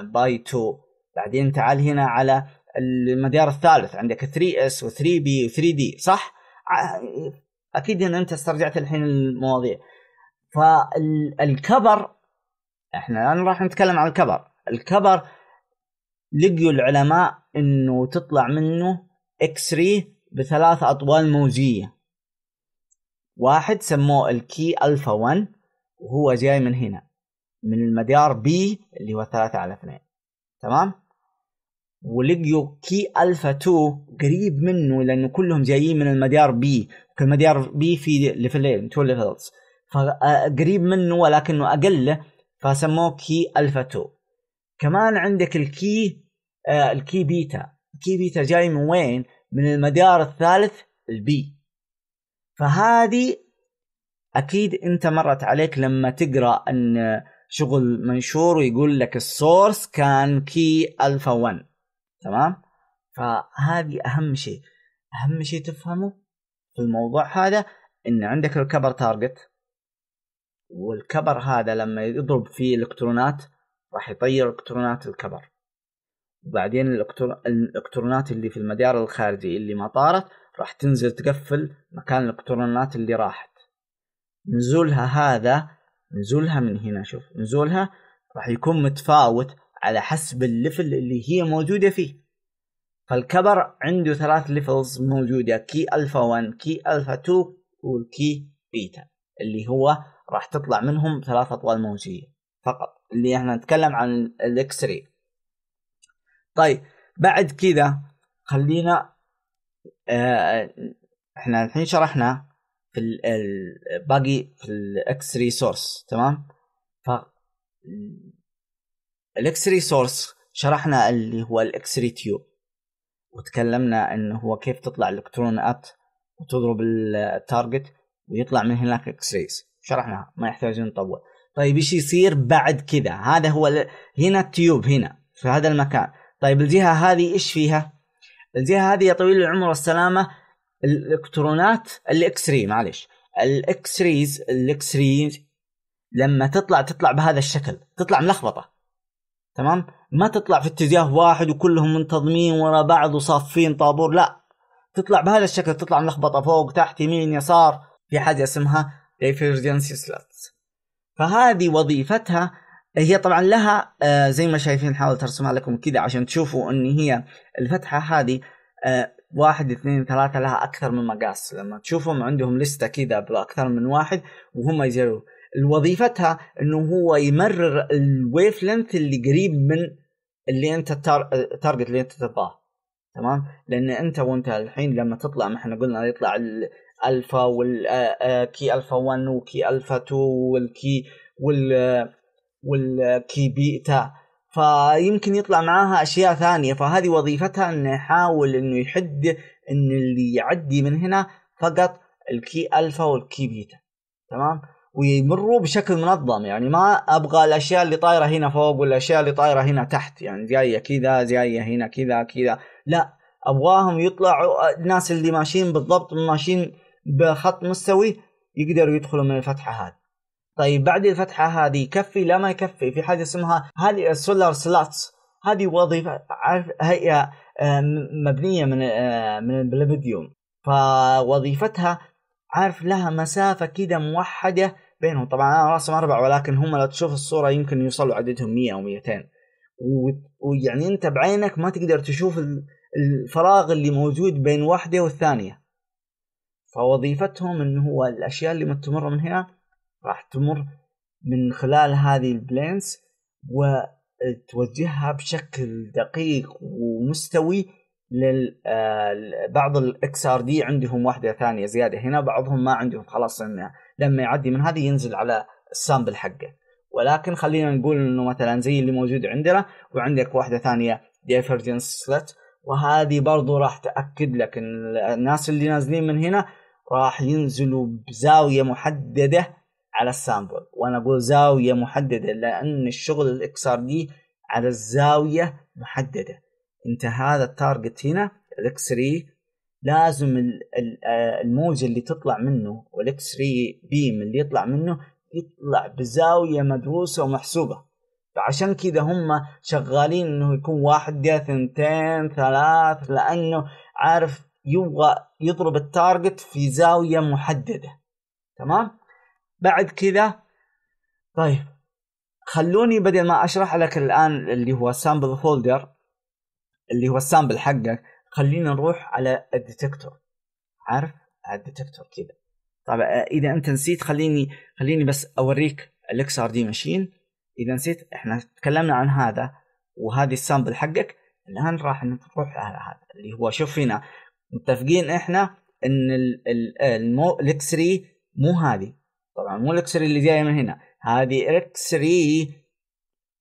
by 2 بعدين تعال هنا على المدار الثالث. عندك 3 s و 3 p و 3 d صح؟ أكيد إن أنت استرجعت الحين المواضيع. فال copper إحنا الآن راح نتكلم عن ال copper. ال copper لقيوا العلماء إنه تطلع منه X-ray بثلاث أطوال موجية. واحد سموه ال K alpha 1 وهو جاي من هنا من المدار p اللي هو 3 على 2 تمام؟ ولقيوا K alpha 2 قريب منه لأنه كلهم جايين من المدار p كل مدار p في level ين two levels فقريب منه ولكنه أقل فسموه K alpha 2 كمان عندك ال K آه ال K beta ال K beta جاي من وين؟ من المدار الثالث ال p فهذه أكيد أنت مرت عليك لما تقرأ أي شغل منشور ويقول لك ال source كان K alpha 1 تمام؟ فهذه أهم شيء. أهم شيء تفهمه في الموضوع هذا إن عندك ال copper target وال copper هذا لما يضرب فيه الكترونات راح يطير إلكترونات ال copper. وبعدين الإلكترونات اللي في المدار الخارجي اللي ما طارت راح تنزل تقفل مكان الإلكترونات اللي راحت. نزولها هذا نزولها من هنا شوف نزولها راح يكون متفاوت على حسب ال level اللي هي موجودة فيه. فال copper عنده ثلاث levels موجودة K alpha 1 K alpha 2 وال K beta اللي هو راح تطلع منهم ثلاث أطوال موجية فقط اللي إحنا نتكلم عن ال X-ray طيب بعد كذا خلينا آه إحنا الحين شرحنا في الباقي في ال X-ray source تمام؟ ف ال X-ray source شرحنا اللي هو ال X-ray tube وتكلمنا انه هو كيف تطلع الالكترونات وتضرب ال target ويطلع من هناك X-rays شرحناها ما يحتاج نطول. طيب إيش يصير بعد كذا؟ هذا هو ال... هنا ال tube هنا في هذا المكان. طيب الجهة هذه إيش فيها؟ الجهة هذه يا طويل العمر والسلامة الإلكترونات ال X-ray معلش ال X-rays ال X-rays لما تطلع تطلع بهذا الشكل تطلع ملخبطة. تمام؟ ما تطلع في اتجاه واحد وكلهم منتظمين ورا بعض وصافين طابور لا. تطلع بهذا الشكل تطلع ملخبطة فوق تحت يمين يسار. في حاجة اسمها divergence slits فهذه وظيفتها هي طبعا لها آه زي ما شايفين حاول ترسمها لكم كذا عشان تشوفوا إن هي الفتحة هذه آه واحد اثنين ثلاثة لها أكثر من مقاس. لما تشوفهم عندهم لستة كذا بأكثر من واحد وهم يجروا وظيفتها إنه هو يمرر ال wavelength اللي قريب من اللي أنت ال target اللي أنت تبغاه. تمام؟ لأن أنت وأنت الحين لما تطلع ما إحنا قلنا يطلع الالفا والكي ألفا 1 وكي ألفا 2 والكي وال والكي بيتا فيمكن يطلع معاها أشياء ثانية. فهذه وظيفتها انه يحاول أنه يحد أن اللي يعدي من هنا فقط ال K alpha وال K beta تمام؟ ويمروا بشكل منظم. يعني ما أبغى الأشياء اللي طايرة هنا فوق والأشياء اللي طايرة هنا تحت. يعني جاية كذا جاية هنا كذا كذا. لا أبغاهم يطلعوا. الناس اللي ماشيين بالضبط ماشيين بخط مستوي يقدروا يدخلوا من الفتحة هذه. طيب بعد الفتحة هذه يكفي لا ما يكفي في حاجة اسمها هذه ال Soller slits هذه وظيفة عارف هي آه، مبنية من آه، من البلابيديوم فوظيفتها عارف لها مسافة كده موحدة بينهم. طبعا أنا راسم أربع ولكن هم لو تشوف الصورة يمكن يوصلوا عددهم 100 أو 200 ويعني أنت بعينك ما تقدر تشوف الفراغ اللي موجود بين واحدة والثانية. فوظيفتهم انه هو الأشياء اللي تمر من هنا راح تمر من خلال هذه ال planes وتوجهها بشكل دقيق ومستوي لبعض ال XRD عندهم واحدة ثانية زيادة هنا بعضهم ما عندهم. خلاص انه لما يعدي من هذه ينزل على ال sample حقه. ولكن خلينا نقول إنه مثلا زي اللي موجود عندنا وعندك واحدة ثانية divergence slit وهذه برضو راح تأكد لك إن الناس اللي نازلين من هنا راح ينزلوا بزاوية محددة على ال sample. وأنا أقول زاوية محددة لأن الشغل ال XRD على الزاوية محددة. أنت هذا ال target هنا الإكس 3 لازم آه، الموجة اللي تطلع منه وال X-ray beam اللي يطلع منه يطلع بزاوية مدروسة ومحسوبة. فعشان كذا هم شغالين إنه يكون واحد يا ثنتين ثلاث لأنه عارف يبغى يضرب ال target في زاوية محددة. تمام؟ بعد كذا طيب خلوني بدل ما أشرح لك الآن اللي هو sample holder اللي هو ال sample حقك خلينا نروح على ال detector عارف؟ على ال detector كذا. طبعا إذا أنت نسيت خليني خليني بس أوريك ال XRD ماشين إذا نسيت إحنا تكلمنا عن هذا وهذه ال sample حقك الآن راح نروح على هذا اللي هو شوف هنا متفقين إحنا إن الاكس 3 مو هذه. طبعا مو الاكس 3 اللي جاية من هنا. هذه إكس 3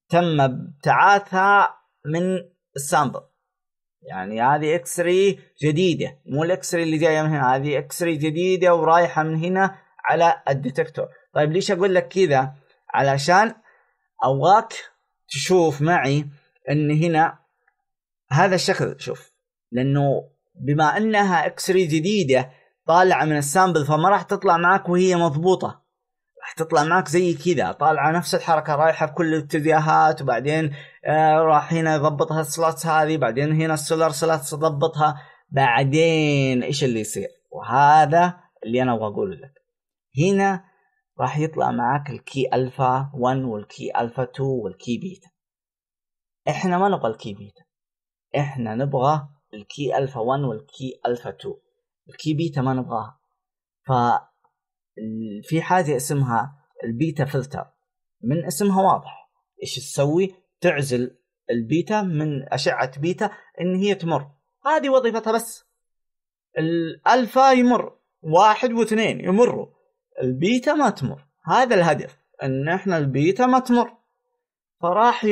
تم ابتعاثها من ال sample. يعني هذه إكس 3 جديدة. مو الاكس 3 اللي جاية من هنا. هذه إكس 3 جديدة ورايحة من هنا على ال detector. طيب ليش أقول لك كذا؟ علشان أبغاك تشوف معي إن هنا هذا الشكل شوف. لأنه بما أنها إكس 3 جديدة طالعة من ال sample فما راح تطلع معك وهي مضبوطة. راح تطلع معك زي كذا طالعة نفس الحركة رايحة في كل الاتجاهات وبعدين آه راح هنا يضبطها ال slits هذه بعدين هنا ال Soller slits يضبطها بعدين إيش اللي يصير؟ وهذا اللي أنا أبغى أقوله لك. هنا راح يطلع معك ال K alpha 1 وال K alpha 2 وال K beta. إحنا ما نبغى ال K beta. إحنا نبغى ال K alpha 1 وال K alpha 2 ال K beta ما نبغاها. ف في حاجة اسمها ال beta filter. من اسمها واضح. إيش تسوي؟ تعزل البيتا من أشعة بيتا إن هي تمر. هذه وظيفتها بس. الألفا يمر. واحد واثنين يمروا البيتا ما تمر. هذا الهدف. إن إحنا البيتا ما تمر. فراح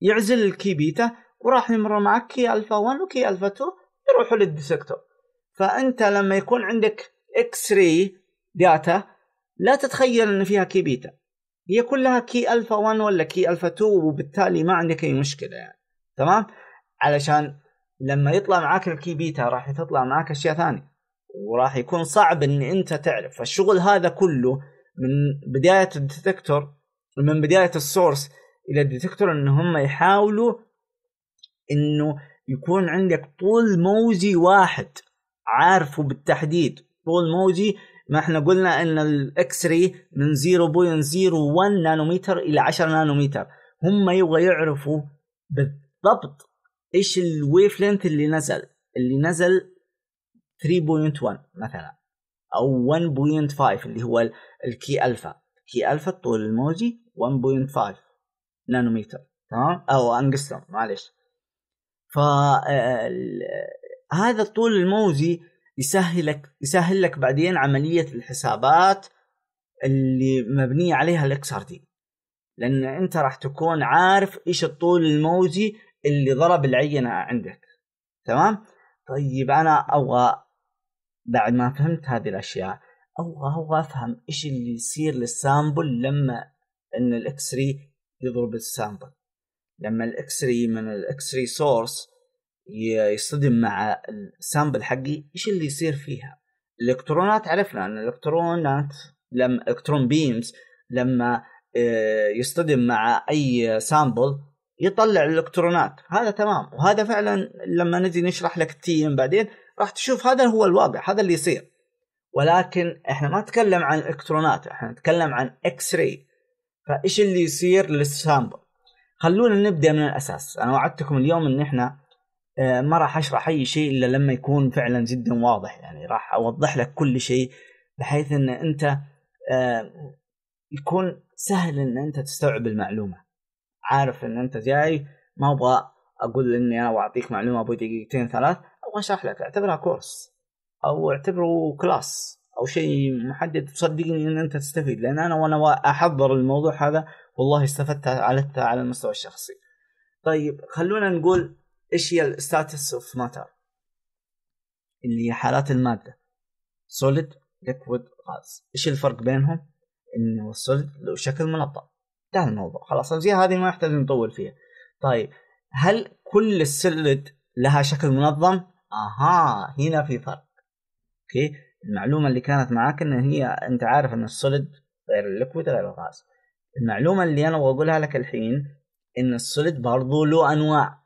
يعزل ال K beta وراح يمر معك K alpha 1 و K alpha 2 يروحوا لل detector فأنت لما يكون عندك X-ray data لا تتخيل إن فيها K beta. هي كلها K alpha 1 ولا K alpha 2 وبالتالي ما عندك أي مشكلة يعني. تمام؟ علشان لما يطلع معاك ال K beta راح تطلع معاك أشياء ثانية. وراح يكون صعب إن أنت تعرف. فالشغل هذا كله من بداية ال detector من بداية ال source إلى ال detector إن هم يحاولوا إنه يكون عندك طول موجي واحد. عارفه بالتحديد. طول موجي ما إحنا قلنا إن ال X-ray من 0.01 نانومتر إلى 10 نانومتر. هم يبغى يعرفوا بالضبط إيش ال wavelength اللي نزل. اللي نزل 3.1 مثلا أو 1.5 اللي هو ال K alpha K alpha الطول الموجي 1.5 نانومتر. تمام؟ أو انجستروم معلش. ف آه، الطول الموجي يسهلك يسهل لك بعدين عملية الحسابات اللي مبنية عليها ال XRD لأن أنت راح تكون عارف إيش الطول الموجي اللي ضرب العينة عندك. تمام؟ طيب أنا أبغى بعد ما فهمت هذه الأشياء أبغى أبغى أفهم إيش اللي يصير لل sample لما إن ال X-ray يضرب ال sample. لما ال X-ray من ال X-ray source يصطدم مع ال sample حقي إيش اللي يصير فيها؟ الإلكترونات عرفنا إن الإلكترونات لما electron beams لما آه، يصطدم مع أي sample يطلع الإلكترونات. هذا تمام. وهذا فعلا لما نجي نشرح لك ال TEM بعدين راح تشوف هذا هو الواقع هذا اللي يصير. ولكن إحنا ما نتكلم عن إلكترونات إحنا نتكلم عن X-ray فإيش اللي يصير لل sample؟ خلونا نبدأ من الأساس. أنا وعدتكم اليوم إن إحنا آه، ما راح أشرح أي شيء إلا لما يكون فعلا جدا واضح. يعني راح أوضح لك كل شيء بحيث إن أنت آه، يكون سهل إن أنت تستوعب المعلومة. عارف إن أنت جاي ما أبغى أقول إني أنا اعطيك معلومة ابو دقيقتين ثلاث أبغى أشرح لك اعتبرها كورس أو اعتبره كلاس أو شيء محدد تصدقني إن أنت تستفيد. لأن أنا وأنا أحضر الموضوع هذا والله استفدت على على المستوى الشخصي. طيب خلونا نقول إيش هي ال states of matter اللي هي حالات المادة solid liquid gas إيش الفرق بينهم؟ إنه ال solid له شكل منظم انتهى الموضوع خلاص الاشياء هذه ما يحتاج نطول فيها. طيب هل كل ال solid لها شكل منظم؟ آها هنا في فرق. okay المعلومة اللي كانت معاك إن هي أنت عارف إن ال solid غير ال liquid غير الغاز المعلومة اللي أنا بقولها لك الحين إن ال solid برضو له أنواع.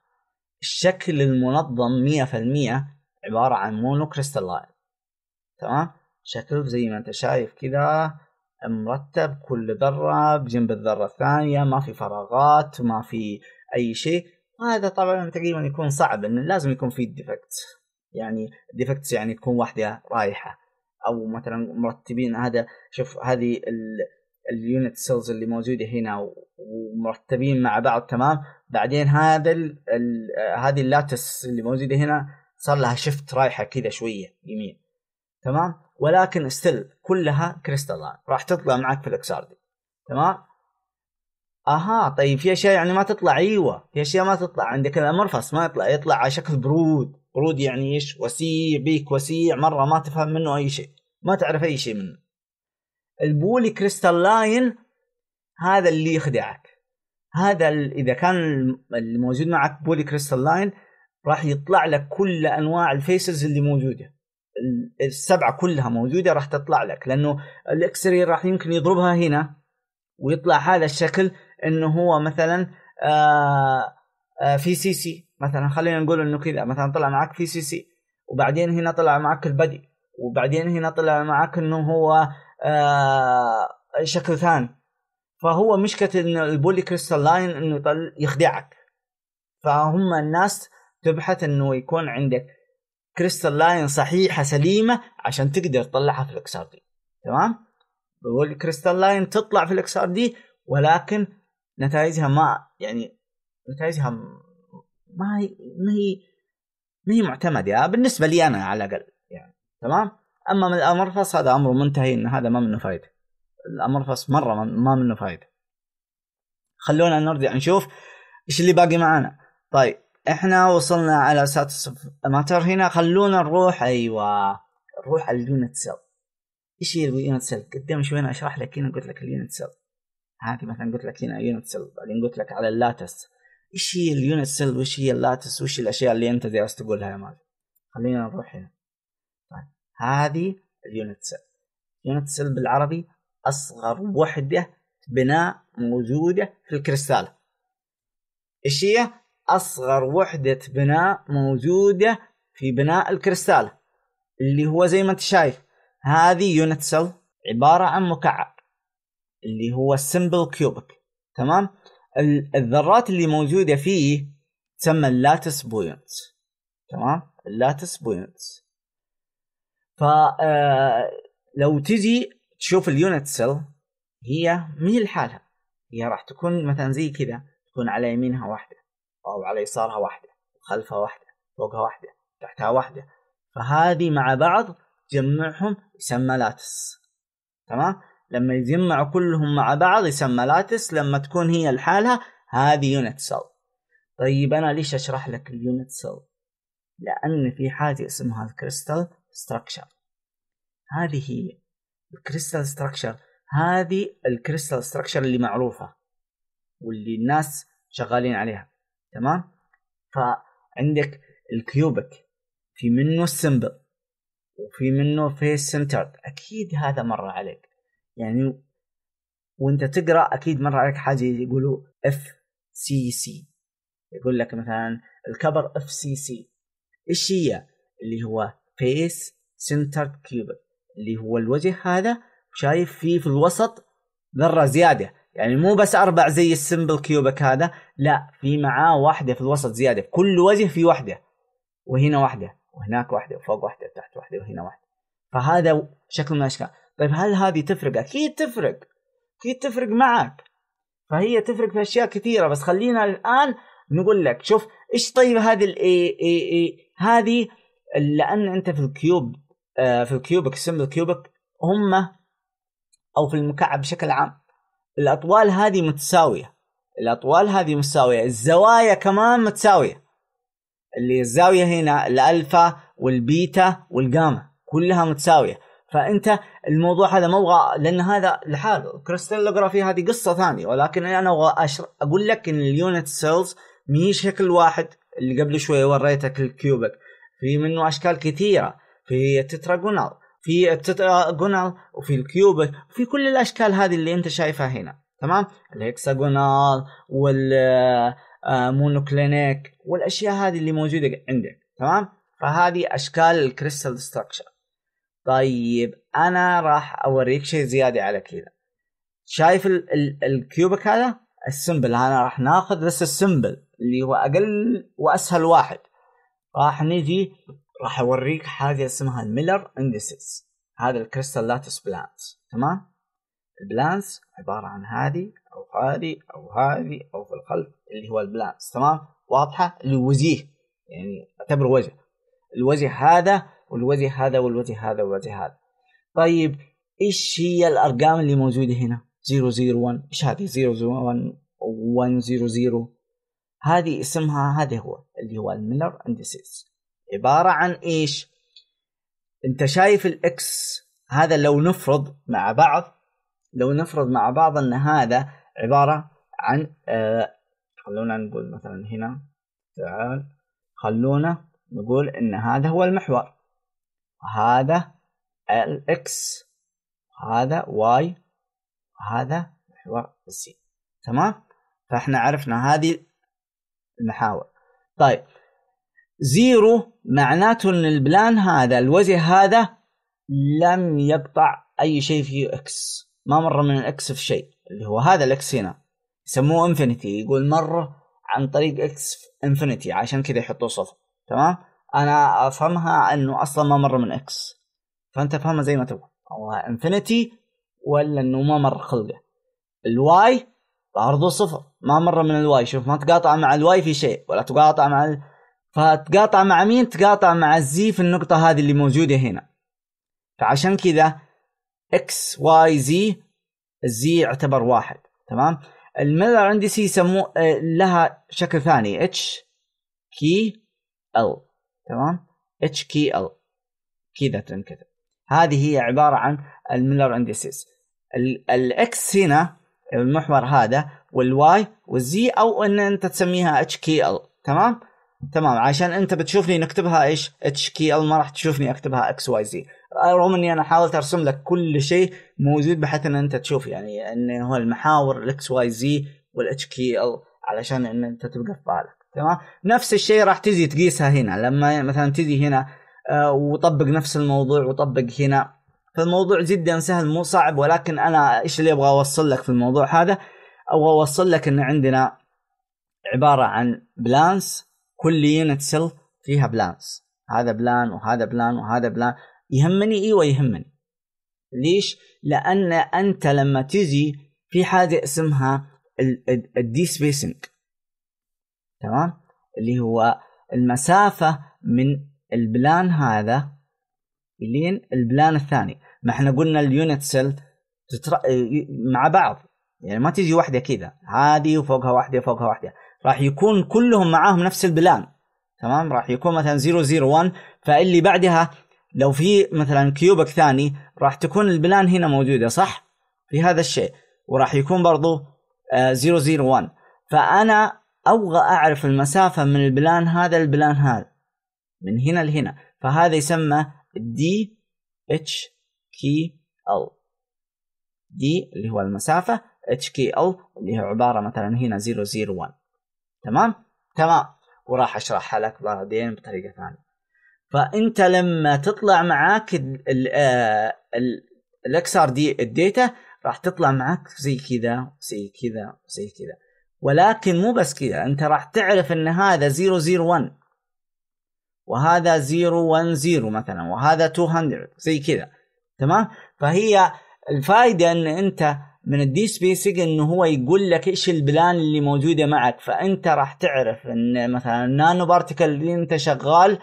الشكل المنظم 100% عبارة عن monocrystalline تمام؟ شكل زي ما أنت شايف كذا مرتب كل ذرة بجنب الذرة الثانية ما في فراغات ما في أي شيء. وهذا طبعا تقريبا يكون صعب إنه لازم يكون في defect يعني defects يعني تكون واحدة رايحة. أو مثلا مرتبين هذا شوف هذه ال unit cells اللي موجودة هنا ومرتبين مع بعض تمام. بعدين هذا هذه ال lattice اللي موجودة هنا صار لها shift رايحة كذا شوية يمين. تمام؟ ولكن still كلها crystalline راح تطلع معك في ال XRD تمام؟ أها طيب في أشياء يعني ما تطلع أيوه. في أشياء ما تطلع. عندك ال amorphous ما يطلع يطلع على شكل broad. broad يعني إيش؟ وسيع peak وسيع مرة ما تفهم منه أي شيء. ما تعرف أي شيء منه. ال polycrystalline هذا اللي يخدعك. هذا إذا كان اللي موجود معك polycrystalline راح يطلع لك كل أنواع ال phases اللي موجودة. السبعة كلها موجودة راح تطلع لك لأنه الاكس راح يمكن يضربها هنا ويطلع هذا الشكل إنه هو مثلا آه آه FCC مثلا خلينا نقول إنه كذا مثلا طلع معك FCC وبعدين هنا طلع معك البدي وبعدين هنا طلع معك إنه هو شكل ثاني. فهو مشكلة انه البولي كريستالين إنه يخدعك. فهم الناس تبحث إنه يكون عندك كريستالين صحيحة سليمة عشان تقدر تطلعها في الاكسار دي. تمام؟ بولي كريستالين تطلع في الاكسار دي ولكن نتائجها ما يعني نتائجها ما هي ما هي ما هي معتمدة. بالنسبة لي أنا على الأقل يعني. تمام؟ أما من ال amorphous هذا أمر منتهي إن هذا ما منه فايدة. ال amorphous مرة ما منه فايدة. خلونا نرجع نشوف إيش اللي باقي معانا. طيب إحنا وصلنا على states matter هنا. خلونا نروح أيوه نروح على ال unit cell إيش هي ال unit cell قدام شوي أنا أشرح لك هنا قلت لك ال unit cell هذه مثلا قلت لك هنا unit cell بعدين قلت لك على ال lattice إيش هي ال unit cell وإيش هي ال lattice وإيش الأشياء اللي أنت جالس تقولها يا مال؟ خلينا نروح هنا. هذه ال unit cell unit cell بالعربي أصغر وحدة بناء موجودة في الكريستال. إيش هي؟ أصغر وحدة بناء موجودة في بناء الكريستال. اللي هو زي ما أنت شايف هذه unit cell عبارة عن مكعب اللي هو ال simple cubic تمام؟ الذرات اللي موجودة فيه تسمى ال lattice points تمام؟ ال lattice points ف آه، لو تجي تشوف ال unit cell هي مي لحالها هي راح تكون مثلا زي كذا تكون على يمينها واحدة أو على يسارها واحدة وخلفها واحدة فوقها واحدة تحتها واحدة. فهذه مع بعض جمعهم يسمى lattice. تمام؟ لما يتجمعوا كلهم مع بعض يسمى lattice لما تكون هي لحالها هذه unit cell. طيب أنا ليش أشرح لك ال unit cell؟ لأن في حاجة اسمها ال crystal structure هذه هي ال crystal structure هذه ال crystal structure اللي معروفة واللي الناس شغالين عليها. تمام؟ فعندك ال cubic في منه ال simple وفي منه face-centered أكيد هذا مر عليك. يعني وأنت تقرأ أكيد مر عليك حاجة يقولوا FCC يقول لك مثلا ال copper FCC إيش هي؟ اللي هو face-centered cubic اللي هو الوجه هذا شايف فيه في الوسط ذره زيادة. يعني مو بس أربع زي ال simple cubic هذا لا في معاه واحدة في الوسط زيادة. كل وجه في واحدة. وهنا واحدة وهناك واحدة وفوق واحدة وتحت واحدة وهنا واحدة. فهذا شكل من الأشكال. طيب هل هذه تفرق؟ أكيد تفرق. أكيد تفرق معك. فهي تفرق في أشياء كثيرة. بس خلينا الآن نقول لك شوف إيش طيب هذه ال a a a هذه لأن أنت في ال cube آه، في ال cubic ال simple cubic هم أو في المكعب بشكل عام الأطوال هذه متساوية. الأطوال هذه متساوية. الزوايا كمان متساوية. اللي الزاويه هنا ال alpha وال beta وال gamma كلها متساوية. فأنت الموضوع هذا ما أبغى لأن هذا لحاله crystallography هذه قصة ثانية ولكن أنا أبغى أشر... أقول لك إن ال unit cells مو شكل واحد اللي قبل شوي وريتك ال cubic. في منه أشكال كثيرة. في tetragonal في ال tetragonal وفي ال cubic وفي كل الأشكال هذه اللي أنت شايفها هنا تمام؟ ال hexagonal وال monoclinic والأشياء هذه اللي موجودة عندك تمام؟ فهذه أشكال ال crystal structure طيب أنا راح أوريك شيء زيادة على كذا. شايف ال ال ال cubic هذا؟ ال simple أنا راح ناخذ بس ال simple اللي هو أقل وأسهل واحد. راح نجي راح أوريك حاجة اسمها ال Miller indices هذا ال crystal lattice planes تمام؟ ال planes عبارة عن هذه أو هذه أو هذه أو في الخلف اللي هو ال planes تمام؟ واضحة؟ الوجيه يعني اعتبره وجه. الوجه هذا والوجه هذا والوجه هذا والوجه هذا. طيب إيش هي الأرقام اللي موجودة هنا؟ 001 إيش هذه؟ 001 100 هذه اسمها هذا هو اللي هو ال Miller indices عبارة عن إيش؟ أنت شايف ال X هذا لو نفرض مع بعض لو نفرض مع بعض أن هذا عبارة عن آه خلونا نقول مثلا هنا تعال خلونا نقول إن هذا هو المحور. هذا ال X هذا Y هذا محور ال Z تمام؟ فإحنا عرفنا هذه المحاور. طيب zero معناته إن ال plane هذا الوجه هذا لم يقطع أي شيء فيه إكس. ما مر من الاكس في شيء اللي هو هذا ال X هنا. يسموه infinity. يقول مر عن طريق X infinity عشان كذا يحطوه صفر. تمام؟ أنا أفهمها إنه أصلا ما مر من X. فأنت فهمها زي ما تبغى. أو infinity ولا إنه ما مر خلقه. ال Y برضه صفر. ما مر من ال Y. شوف ما تقاطع مع ال Y في شيء ولا تقاطع مع ال... فتقاطع مع مين؟ تقاطع مع ال Z في النقطة هذه اللي موجودة هنا. فعشان كذا X Y Z ال Z يعتبر واحد. تمام؟ ال Miller indices يسموه آه، لها شكل ثاني. h k l تمام؟ h k l كذا تنكتب. هذه هي عبارة عن ال Miller indices ال X هنا المحور هذا وال Y وال Z أو إن أنت تسميها h k l. تمام؟ تمام. عشان أنت بتشوفني نكتبها إيش؟ h k l. ما راح تشوفني أكتبها X Y Z. رغم إني أنا حاولت أرسم لك كل شيء موجود بحيث إن أنت تشوف. يعني إن هو المحاور ال X Y Z وال h k l علشان إن أنت تبقى في بالك. تمام؟ نفس الشيء راح تجي تقيسها هنا. لما مثلا تجي هنا آه، وطبق نفس الموضوع وطبق هنا. فالموضوع جدا سهل مو صعب ولكن أنا إيش اللي أبغى أوصل لك في الموضوع هذا؟ أبغى أوصل لك إن عندنا عبارة عن planes كل unit cell فيها planes. هذا plane وهذا plane وهذا plane. يهمني أيوه يهمني ليش؟ لأن أنت لما تجي في حاجة اسمها ال d spacing تمام؟ اللي هو المسافة من ال plane هذا لين ال plane الثاني. ما إحنا قلنا ال unit cell تتر... مع بعض. يعني ما تيجي واحدة كذا. هذه وفوقها واحدة وفوقها واحدة. راح يكون كلهم معاهم نفس ال plane. تمام؟ راح يكون مثلا 001 فاللي بعدها لو في مثلا cubic ثاني راح تكون ال plane هنا موجودة صح؟ في هذا الشيء. وراح يكون برضو 001 آه، فأنا أبغى أعرف المسافة من ال plane هذا لل plane هذا. من هنا لهنا. فهذا يسمى d h k l d اللي هو المسافة h k l اللي هي عبارة مثلا هنا 001 تمام؟ تمام. وراح أشرحها لك بعدين بطريقة ثانية. فأنت لما تطلع معاك ال XRD ال data راح تطلع معك زي كذا زي كذا زي كذا. ولكن مو بس كذا أنت راح تعرف إن هذا 001 وهذا 010 مثلا وهذا 200 زي كذا. تمام؟ فهي الفائده إن أنت من ال d-spacing إنه هو يقول لك إيش ال plane اللي موجودة معك. فأنت راح تعرف إن مثلا ال nanoparticle اللي أنت شغال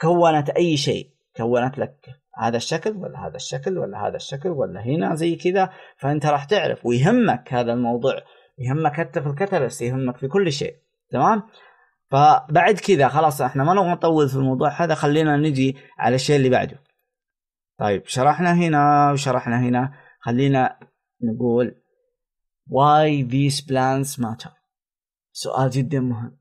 كونت أي شيء. كونت لك هذا الشكل ولا هذا الشكل ولا هذا الشكل ولا هنا زي كذا. فأنت راح تعرف ويهمك هذا الموضوع. يهمك حتى في ال catalyst يهمك في كل شيء. تمام؟ فبعد كذا خلاص إحنا ما نبغى نطول في الموضوع هذا خلينا نجي على الشيء اللي بعده. طيب شرحنا هنا وشرحنا هنا. خلينا نقول why these planes matter. سؤال جدا مهم.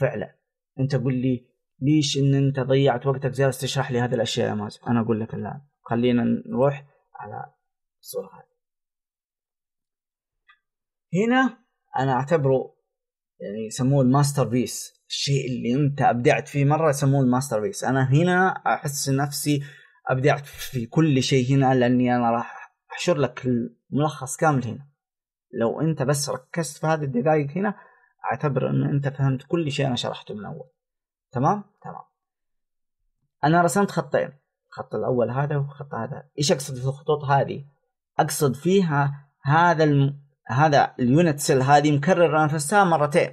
فعلا. أنت قل لي ليش إن أنت ضيعت وقتك جالس تشرح لي هذه الأشياء يا مازن؟ أنا أقول لك الآن. خلينا نروح على الصورة هذه. هنا أنا أعتبره يعني يسموه ال masterpiece. الشيء اللي أنت أبدعت فيه مرة يسموه ال masterpiece. أنا هنا أحس نفسي ابدعت في كل شيء هنا لأني أنا راح أحشر لك الملخص كامل هنا. لو أنت بس ركزت في هذه الدقائق هنا أعتبر إن أنت فهمت كل شيء أنا شرحته من اول تمام؟ تمام. أنا رسمت خطين. الخط الأول هذا والخط هذا. إيش أقصد في الخطوط هذه؟ أقصد فيها هذا الم... هذا ال unit cell هذه مكررة نفسها مرتين.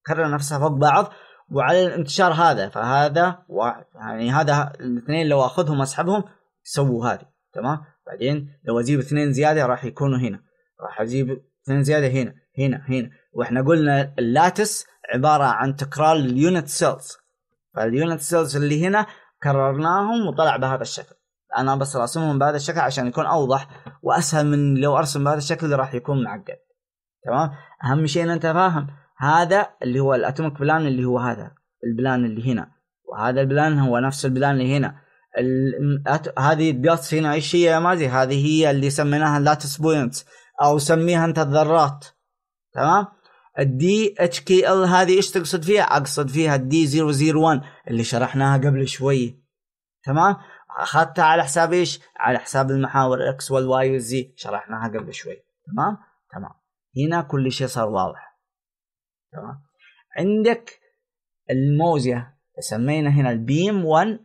مكررة نفسها فوق بعض. وعلى الانتشار هذا فهذا واحد يعني هذا الاثنين لو أخذهم اسحبهم يسووا هذه تمام؟ بعدين لو أجيب اثنين زيادة راح يكونوا هنا راح أجيب اثنين زيادة هنا هنا هنا. وإحنا قلنا ال lattice عبارة عن تكرار ال unit cells فال unit cells اللي هنا كررناهم وطلع بهذا الشكل. أنا بس راسمهم بهذا الشكل عشان يكون أوضح وأسهل من لو أرسم بهذا الشكل راح يكون معقد تمام؟ أهم شيء إن أنت فاهم. هذا اللي هو ال atomic plane اللي هو هذا ال plane اللي هنا. وهذا ال plane هو نفس ال plane اللي هنا. هذه ال dots هنا إيش هي يا مازن؟ هذه هي اللي سميناها lattice points أو سميها أنت الذرات. تمام؟ ال d hkl هذه إيش تقصد فيها؟ أقصد فيها ال d 001 اللي شرحناها قبل شوي. تمام؟ أخذتها على حساب إيش؟ على حساب المحاور x وال y وال z شرحناها قبل شوي. تمام؟ تمام. هنا كل شيء صار واضح. تمام؟ عندك الموزة سمينا هنا البيم 1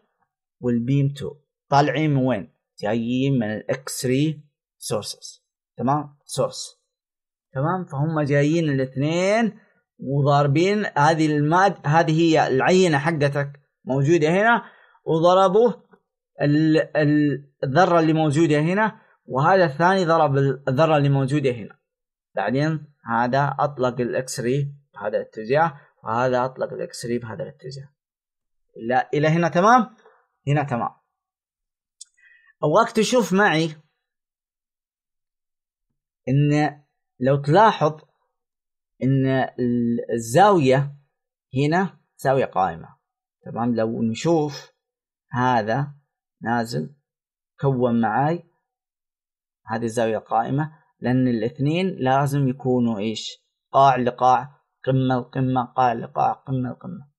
والبيم 2 طالعين من وين؟ جايين من الإكس 3 سورسز تمام؟ سورس تمام فهم جايين الاثنين وضاربين هذه الماد هذه هي العينة حقتك موجودة هنا وضربوا الذرة اللي موجودة هنا وهذا الثاني ضرب الذرة اللي موجودة هنا بعدين هذا أطلق ال X-ray بهذا الاتجاه وهذا أطلق ال X-ray بهذا الاتجاه. لا إلى هنا تمام؟ هنا تمام. أبغاك تشوف معي إن لو تلاحظ إن الزاوية هنا زاوية قائمة. تمام؟ لو نشوف هذا نازل كون معاي هذه الزاوية قائمه لأن الاثنين لازم يكونوا إيش؟ قاع لقاع قمة لقمه قاع لقاع قمة لقمه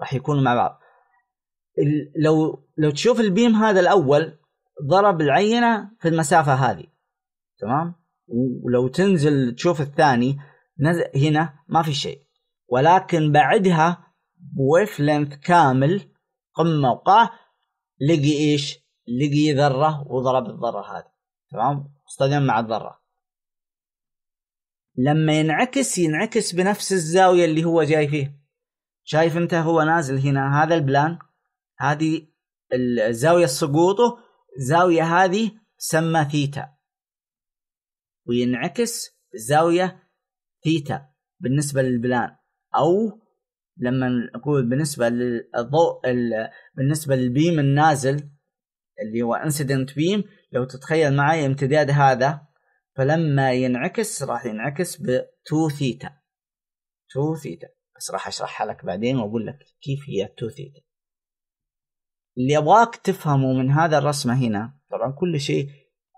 راح يكونوا مع بعض. لو لو تشوف البيم هذا الأول ضرب العينة في المسافة هذه. تمام؟ ولو تنزل تشوف الثاني نزل هنا ما في شيء. ولكن بعدها ب wavelength كامل قمة وقاع لقي إيش؟ لقي ذرة وضرب الذرة هذه. تمام؟ اصطدم مع الذرة. لما ينعكس ينعكس بنفس الزاوية اللي هو جاي فيه. شايف انت هو نازل هنا هذا ال plane هذه الزاوية سقوطه زاوية هذه سمى ثيتا. وينعكس بزاوية ثيتا بالنسبة لل plane. أو لما نقول بالنسبة للضوء بالنسبة لل beam النازل اللي هو incident beam لو تتخيل معي امتداد هذا فلما ينعكس راح ينعكس ب 2 ثيتا. 2 ثيتا. بس راح اشرحها لك بعدين وأقول لك كيف هي 2 ثيتا. اللي أبغاك تفهمه من هذا الرسمة هنا طبعا كل شيء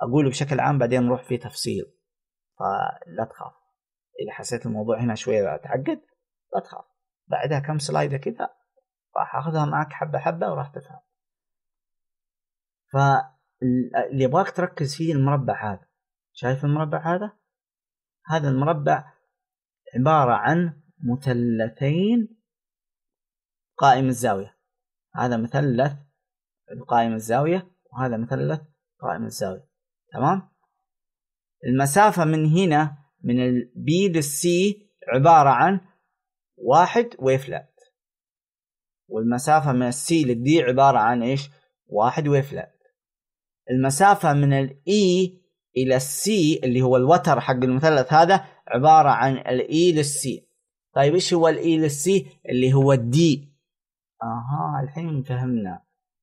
أقوله بشكل عام بعدين نروح فيه تفصيل. فلا تخاف. إذا حسيت الموضوع هنا شوية تعقد لا تخاف. بعدها كم سلايد كذا راح أخذها معك حبة حبة وراح تفهم. اللي يبغاك تركز فيه المربع هذا. شايف المربع هذا؟ هذا المربع عبارة عن مثلثين قائم الزاوية. هذا مثلث قائم الزاوية وهذا مثلث قائم الزاوية. تمام؟ المسافة من هنا من ال B لل C عبارة عن واحد wavelength والمسافة من ال C لل D عبارة عن إيش؟ واحد wavelength المسافة من ال A إلى ال C اللي هو الوتر حق المثلث هذا عبارة عن ال A لل C طيب إيش هو ال A لل C اللي هو ال d آها الحين فهمنا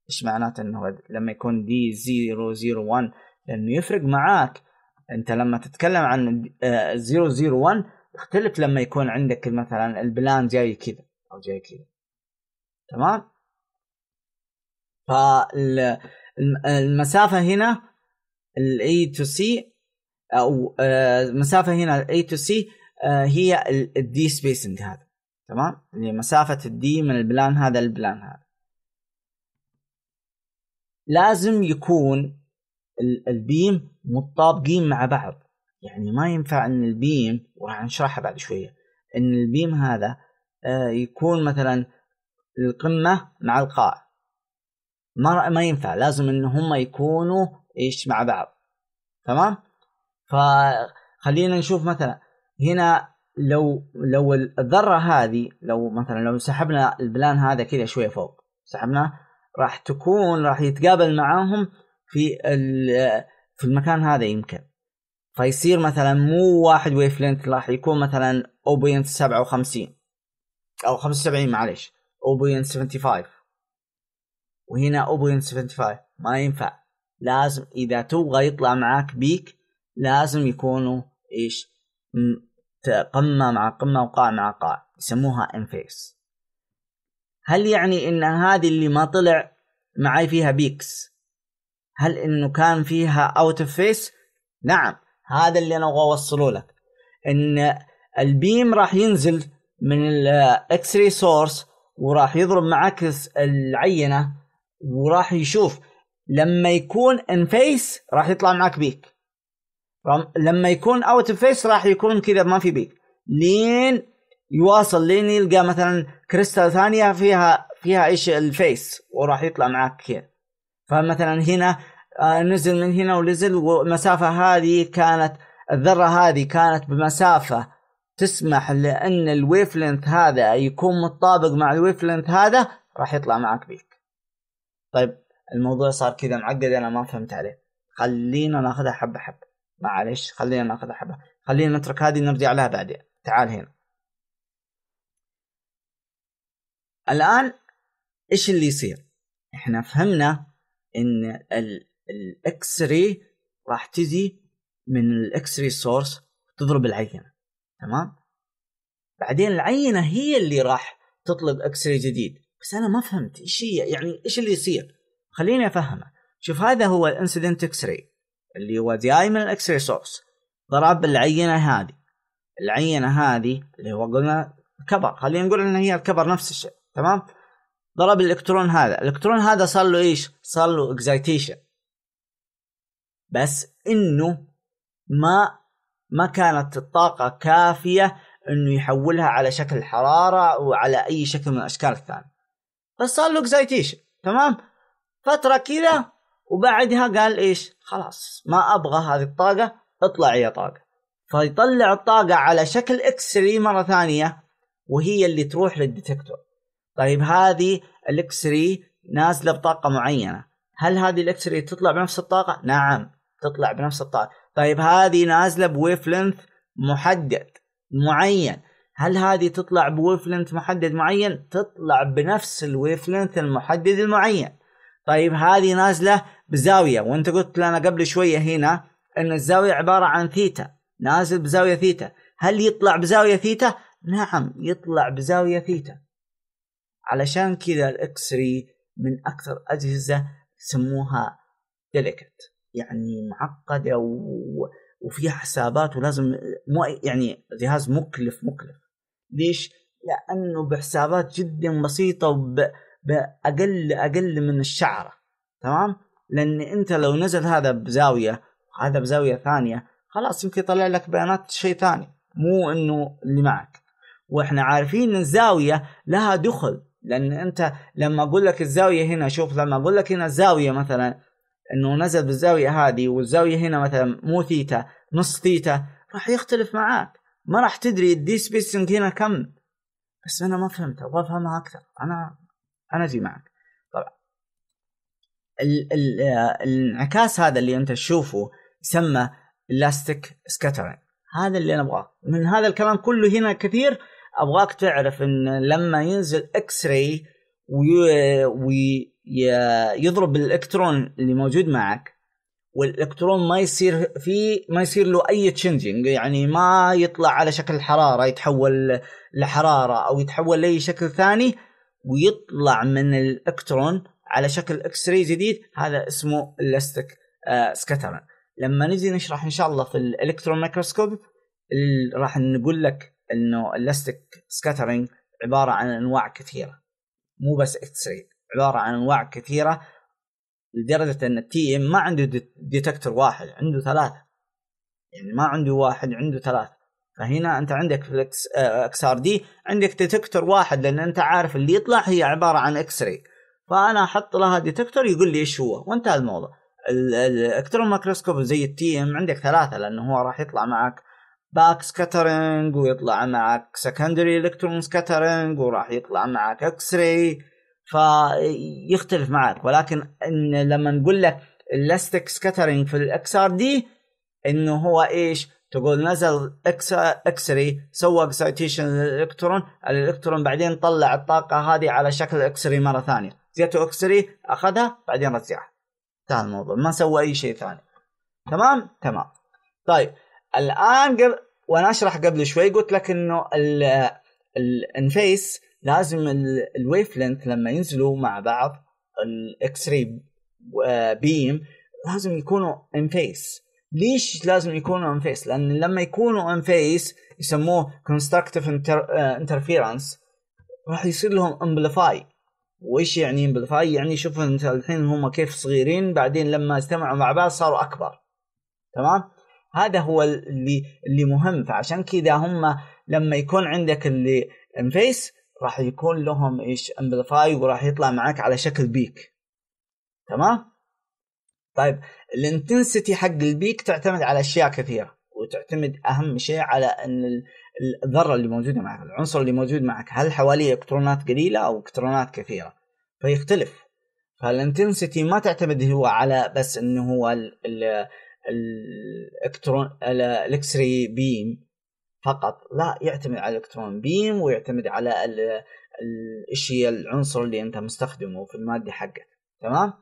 إيش معناته إنه لما يكون d 001 لأنه يفرق معاك. أنت لما تتكلم عن 001 يختلف لما يكون عندك مثلا ال plane جاي كذا أو جاي كذا. تمام؟ فالمسافة هنا ال A to C أو المسافة هنا ال A to C هي ال d-spacing هذا. تمام؟ اللي مسافة ال d من ال plane هذا لل plane هذا. لازم يكون ال beam متطابقين مع بعض. يعني ما ينفع إن ال beam وراح نشرحها بعد شوية إن ال beam هذا آه، يكون مثلا القمة مع القاع. ما ما ينفع. لازم إن هم يكونوا إيش مع بعض. تمام؟ فخلينا نشوف مثلا هنا لو لو الذرة هذه لو مثلا لو سحبنا ال plane هذا كذا شوية فوق سحبناه راح تكون راح يتقابل معاهم في في المكان هذا يمكن. فيصير مثلا مو واحد wave length راح يكون مثلا 0.57 أو 75 معلش 0.75 وهنا 0.75 ما ينفع. لازم إذا تبغى يطلع معاك peak لازم يكونوا إيش؟ قمة مع قمة وقاع مع قاع يسموها in phase هل يعني إن هذه اللي ما طلع معي فيها peaks؟ هل إنه كان فيها out of phase نعم هذا اللي أنا أبغى أوصله لك. إن ال beam راح ينزل من ال X-ray source وراح يضرب معاكس العينة وراح يشوف لما يكون in phase راح يطلع معك peak. لما يكون out of phase راح يكون كذا ما في peak. لين يواصل لين يلقى مثلا كريستال ثانية فيها فيها إيش ال phase وراح يطلع معك كذا. فمثلا هنا آه، نزل من هنا ونزل والمسافة هذه كانت الذرة هذه كانت بمسافة تسمح لأن ال wave length هذا يكون متطابق مع ال wave length هذا راح يطلع معك peak. طيب الموضوع صار كذا معقد أنا ما فهمت عليه. خلينا ناخذها حبة حبة. معلش خلينا ناخذها حبة. خلينا نترك هذه نرجع لها بعدين. تعال هنا. الآن إيش اللي يصير؟ إحنا فهمنا إن ال X-ray راح تجي من ال X-ray source تضرب العينة. تمام؟ بعدين العينة هي اللي راح تطلع X-ray جديد. بس أنا ما فهمت إيش هي يعني إيش اللي يصير؟ خليني أفهمه. شوف هذا هو ال incident X-ray اللي هو جاي من ال X-ray source ضرب العينة هذه. العينة هذه اللي هو قلنا copper. خلينا نقول إن هي ال copper نفس الشيء تمام؟ ضرب الإلكترون هذا. الإلكترون هذا صار له إيش؟ صار له excitation بس إنه ما ما كانت الطاقة كافية إنه يحولها على شكل حرارة أو على أي شكل من الأشكال الثانية. بس صار له excitation تمام؟ فترة كذا وبعدها قال إيش؟ خلاص ما أبغى هذه الطاقة اطلع يا طاقة. فيطلع الطاقة على شكل X مرة ثانية وهي اللي تروح لل detector. طيب هذه ال X-ray نازلة بطاقة معينة. هل هذه ال X-ray تطلع بنفس الطاقة؟ نعم تطلع بنفس الطاقة. طيب هذه نازلة ب wave length محدد معين. هل هذه تطلع ب wave length محدد معين؟ تطلع بنفس ال wave length المحدد المعين. طيب هذه نازلة بزاوية وانت قلت لنا قبل شوية هنا إن الزاوية عبارة عن ثيتا. نازل بزاوية ثيتا. هل يطلع بزاوية ثيتا؟ نعم يطلع بزاوية ثيتا. علشان كذا ال X-ray من أكثر أجهزة يسموها delicate يعني معقدة و... وفيها حسابات ولازم مو يعني جهاز مكلف مكلف. ليش؟ لأنه بحسابات جدا بسيطة وباقل أقل من الشعرة تمام؟ لأن أنت لو نزل هذا بزاوية هذا بزاوية ثانية خلاص يمكن يطلع لك بيانات شيء ثاني مو إنه اللي معك. وإحنا عارفين إن الزاوية لها دخل لأن أنت لما أقول لك الزاوية هنا شوف لما أقول لك هنا الزاوية مثلا إنه نزل بالزاوية هذه والزاوية هنا مثلا مو ثيتا نص ثيتا راح يختلف معاك. ما راح تدري ال d-spacing هنا كم. بس أنا ما فهمت أبغى افهمها أكثر. أنا أنا أجي معك. طبعا. ال ال الانعكاس هذا اللي أنت تشوفه يسمى elastic scattering هذا اللي أنا أبغاه. من هذا الكلام كله هنا كثير أبغاك تعرف إن لما ينزل X-ray ويضرب الإلكترون اللي موجود معك والإلكترون ما يصير في ما يصير له أي changing يعني ما يطلع على شكل حرارة يتحول لحرارة أو يتحول لأي شكل ثاني ويطلع من الإلكترون على شكل X-ray جديد هذا اسمه الاستيك آه scattering لما نجي نشرح إن شاء الله في ال electron microscope راح نقول لك إنه elastic scattering عبارة عن أنواع كثيرة. مو بس X-ray عبارة عن أنواع كثيرة لدرجة إن ال TEM ما عنده detector واحد عنده ثلاثة. يعني ما عنده واحد عنده ثلاثة. فهنا أنت عندك في ال X XRD عندك detector واحد لأن أنت عارف اللي يطلع هي عبارة عن X-ray فأنا أحط لها detector يقول لي إيش هو. وانتهى الموضوع. ال electron microscope زي ال TEM عندك ثلاثة لأنه هو راح يطلع معك back scattering ويطلع معك secondary electron scattering وراح يطلع معك X-ray فيختلف معك. ولكن إن لما نقول لك ال elastic scattering في ال XRD إنه هو إيش؟ تقول نزل X X-ray سوى excitation للإلكترون الإلكترون بعدين طلع الطاقة هذه على شكل X-ray مرة ثانية. جاته X-ray أخذها بعدين رجعها. انتهى الموضوع ما سوى أي شيء ثاني. تمام؟ تمام. طيب الآن قبل وأنا أشرح قبل شوي قلت لك إنه ال in phase لازم ال wave length لما ينزلوا مع بعض ال X-ray beam لازم يكونوا in phase. ليش لازم يكونوا in phase لأن لما يكونوا in phase يسموه constructive interference راح يصير لهم amplify وإيش يعني amplify يعني شوف أنت الحين هم كيف صغيرين بعدين لما اجتمعوا مع بعض صاروا أكبر. تمام؟ هذا هو اللي اللي مهم. فعشان كذا هم لما يكون عندك اللي in phase راح يكون لهم إيش؟ amplify وراح يطلع معك على شكل peak تمام؟ طيب ال intensity حق ال peak تعتمد على أشياء كثيرة وتعتمد أهم شيء على إن الذرة اللي موجودة معك العنصر اللي موجود معك هل حواليه إلكترونات قليلة أو إلكترونات كثيرة؟ فيختلف. فال intensity ما تعتمد هو على بس إنه هو الالكترون ال X-ray beam فقط لا يعتمد على ال electron beam ويعتمد على الشيء العنصر اللي أنت مستخدمه في المادة حقك تمام؟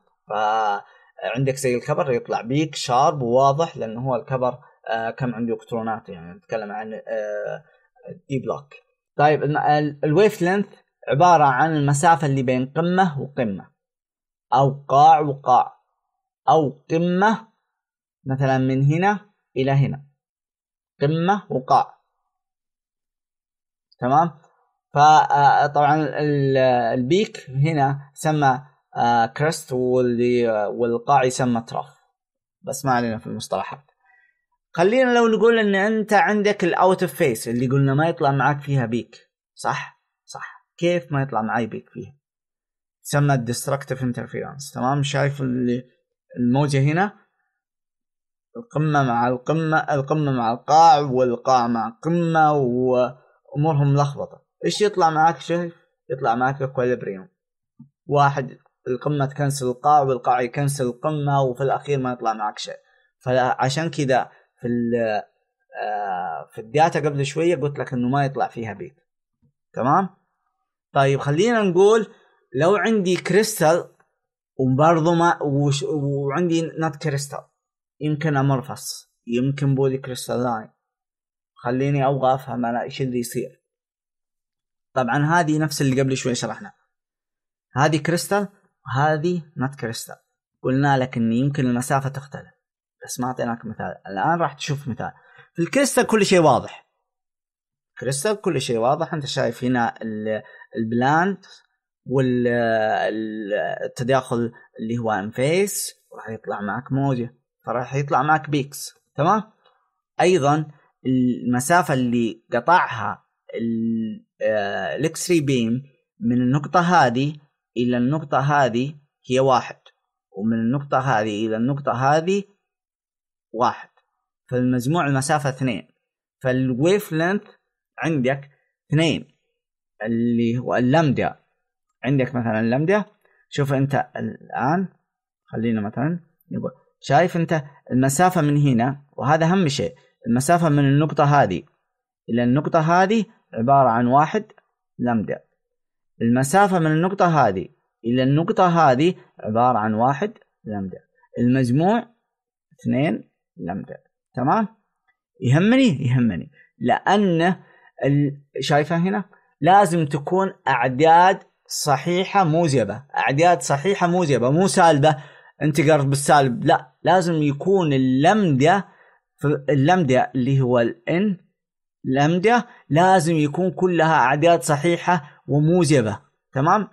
فعندك زي ال copper يطلع peak sharp وواضح لأنه هو ال copper آه كم عنده إلكترونات يعني نتكلم عن آه d block طيب ال wave length عبارة عن المسافة اللي بين قمة وقمة أو قاع وقاع أو قمة مثلا من هنا إلى هنا قمة وقاع. تمام؟ فطبعا ال peak هنا سمى crest واللي والقاع يسمى trough بس ما علينا في المصطلحات. خلينا لو نقول إن أنت عندك ال out of phase اللي قلنا ما يطلع معك فيها peak. صح؟ صح. كيف ما يطلع معي peak فيها؟ تسمى ال destructive interference تمام؟ شايف اللي الموجة هنا؟ القمة مع القمة القمة مع القاع والقاع مع قمة وأمورهم ملخبطة. إيش يطلع معك شايف؟ يطلع معك equilibrium واحد القمة ت cancel القاع والقاع ي cancel القمة وفي الأخير ما يطلع معك شيء. فعشان كذا في آه، في ال data قبل شوية قلت لك إنه ما يطلع فيها peak. تمام؟ طيب خلينا نقول لو عندي كريستال وبرضه ما وش وعندي not crystal يمكن amorphous يمكن polycrystalline خليني أبغى أفهم أنا إيش اللي يصير. طبعا هذه نفس اللي قبل شوي شرحنا هذه كريستال وهذه not crystal قلنا لك إن يمكن المسافة تختلف. بس ما أعطيناك مثال. الآن راح تشوف مثال. في الكريستال كل شيء واضح. كريستال كل شيء واضح. أنت شايف هنا ال plane والتداخل اللي هو in phase راح يطلع معك موجة. فراح يطلع معك peaks تمام؟ أيضا المسافة اللي قطعها ال X-ray beam من النقطة هذه إلى النقطة هذه هي واحد ومن النقطة هذه إلى النقطة هذه واحد. فالمجموع المسافة اثنين. فالويف لينث عندك اثنين اللي هو اللمدة عندك مثلا اللمدة شوف أنت الآن خلينا مثلا نقول شايف أنت المسافة من هنا وهذا أهم شيء المسافة من النقطة هذه إلى النقطة هذه عبارة عن واحد لمدة المسافة من النقطة هذه إلى النقطة هذه عبارة عن واحد لمدة. المجموع اثنين لمدة. تمام؟ يهمني؟ يهمني. لأن شايفة هنا؟ لازم تكون أعداد صحيحة موجبة. أعداد صحيحة موجبة. مو سالبة أنت قرب بالسالب. لا لازم يكون اللمدة اللمدة اللي هو الان لمدة لازم يكون كلها أعداد صحيحة وموجبة تمام؟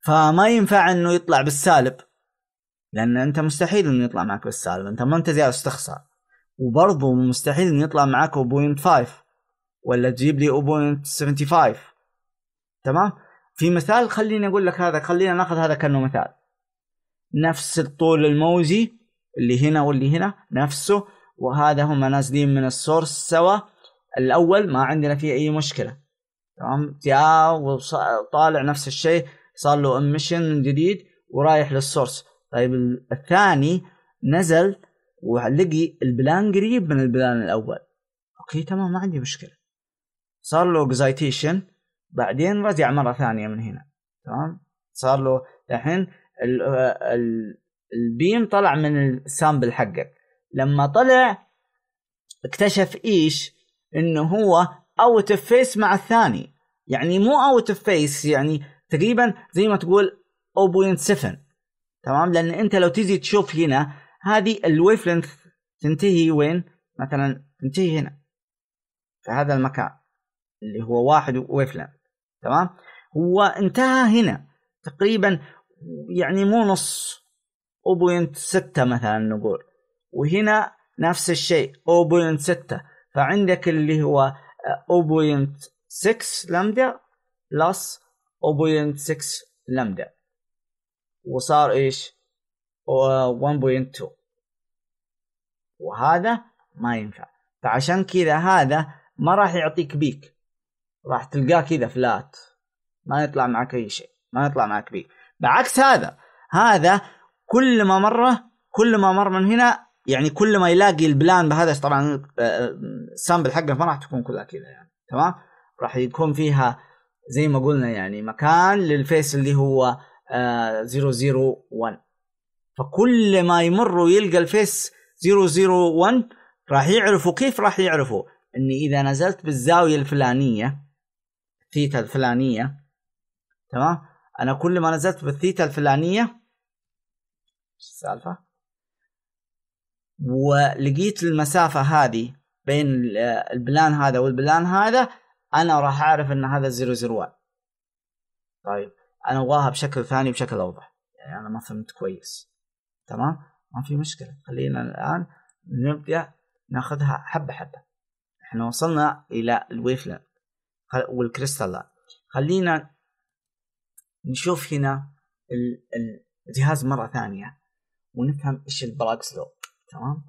فما ينفع إنه يطلع بالسالب لأن أنت مستحيل إنه يطلع معك بالسالب أنت ما أنت زي أستخسر. وبرضه مستحيل إنه يطلع معك 0.5 ولا تجيب لي 0.75 تمام؟ في مثال خليني أقول لك هذا خلينا نأخذ هذا كأنه مثال. نفس الطول الموجي اللي هنا واللي هنا نفسه وهذا هم نازلين من السورس سوا. الأول ما عندنا فيه أي مشكلة. تمام؟ جاء وطالع نفس الشيء صار له emission جديد ورايح لل source طيب الثاني نزل ولقي ال plane قريب من ال plane الأول. okay تمام ما عندي مشكلة. صار له excitation بعدين رجع مرة ثانية من هنا. تمام؟ صار له الحين ال beam طلع من ال sample حقك. لما طلع اكتشف إيش؟ إنه هو out of phase مع الثاني. يعني مو out of phase يعني تقريبا زي ما تقول 0.7 تمام؟ لأن أنت لو تيجي تشوف هنا هذه ال wave length تنتهي وين؟ مثلا تنتهي هنا. في هذا المكان اللي هو واحد wave length تمام؟ هو انتهى هنا. تقريبا يعني مو نص 0.6 مثلا نقول. وهنا نفس الشيء 0.6 فعندك اللي هو 0.6 لمدة بلس 0.6 لمدة وصار إيش؟ 1.2 وهذا ما ينفع. فعشان كذا هذا ما راح يعطيك بيك راح تلقاه كذا فلات ما يطلع معك أي شيء. ما يطلع معك peak بعكس هذا. هذا كل ما مره كل ما مر من هنا يعني كل ما يلاقي ال plane بهذا طبعا ال sample حقه ما راح تكون كلها كذا يعني تمام؟ راح يكون فيها زي ما قلنا يعني مكان لل phase اللي هو آه 001 فكل ما يمر ويلقى ال phase 001 راح يعرفوا كيف راح يعرفوا؟ إني إذا نزلت بالزاوية الفلانية ثيتا الفلانية تمام؟ أنا كل ما نزلت بالثيتا الفلانية السالفة؟ ولقيت المسافة هذه بين ال plane هذا وال plane هذا أنا راح أعرف إن هذا 001 طيب أنا أبغاها بشكل ثاني بشكل أوضح. يعني أنا ما فهمت كويس. تمام؟ ما في مشكلة. خلينا الآن نبدأ ناخذها حبة حبة. إحنا وصلنا إلى ال wave وال crystal خلينا نشوف هنا الجهاز مرة ثانية ونفهم إيش ال Bragg's law. تمام؟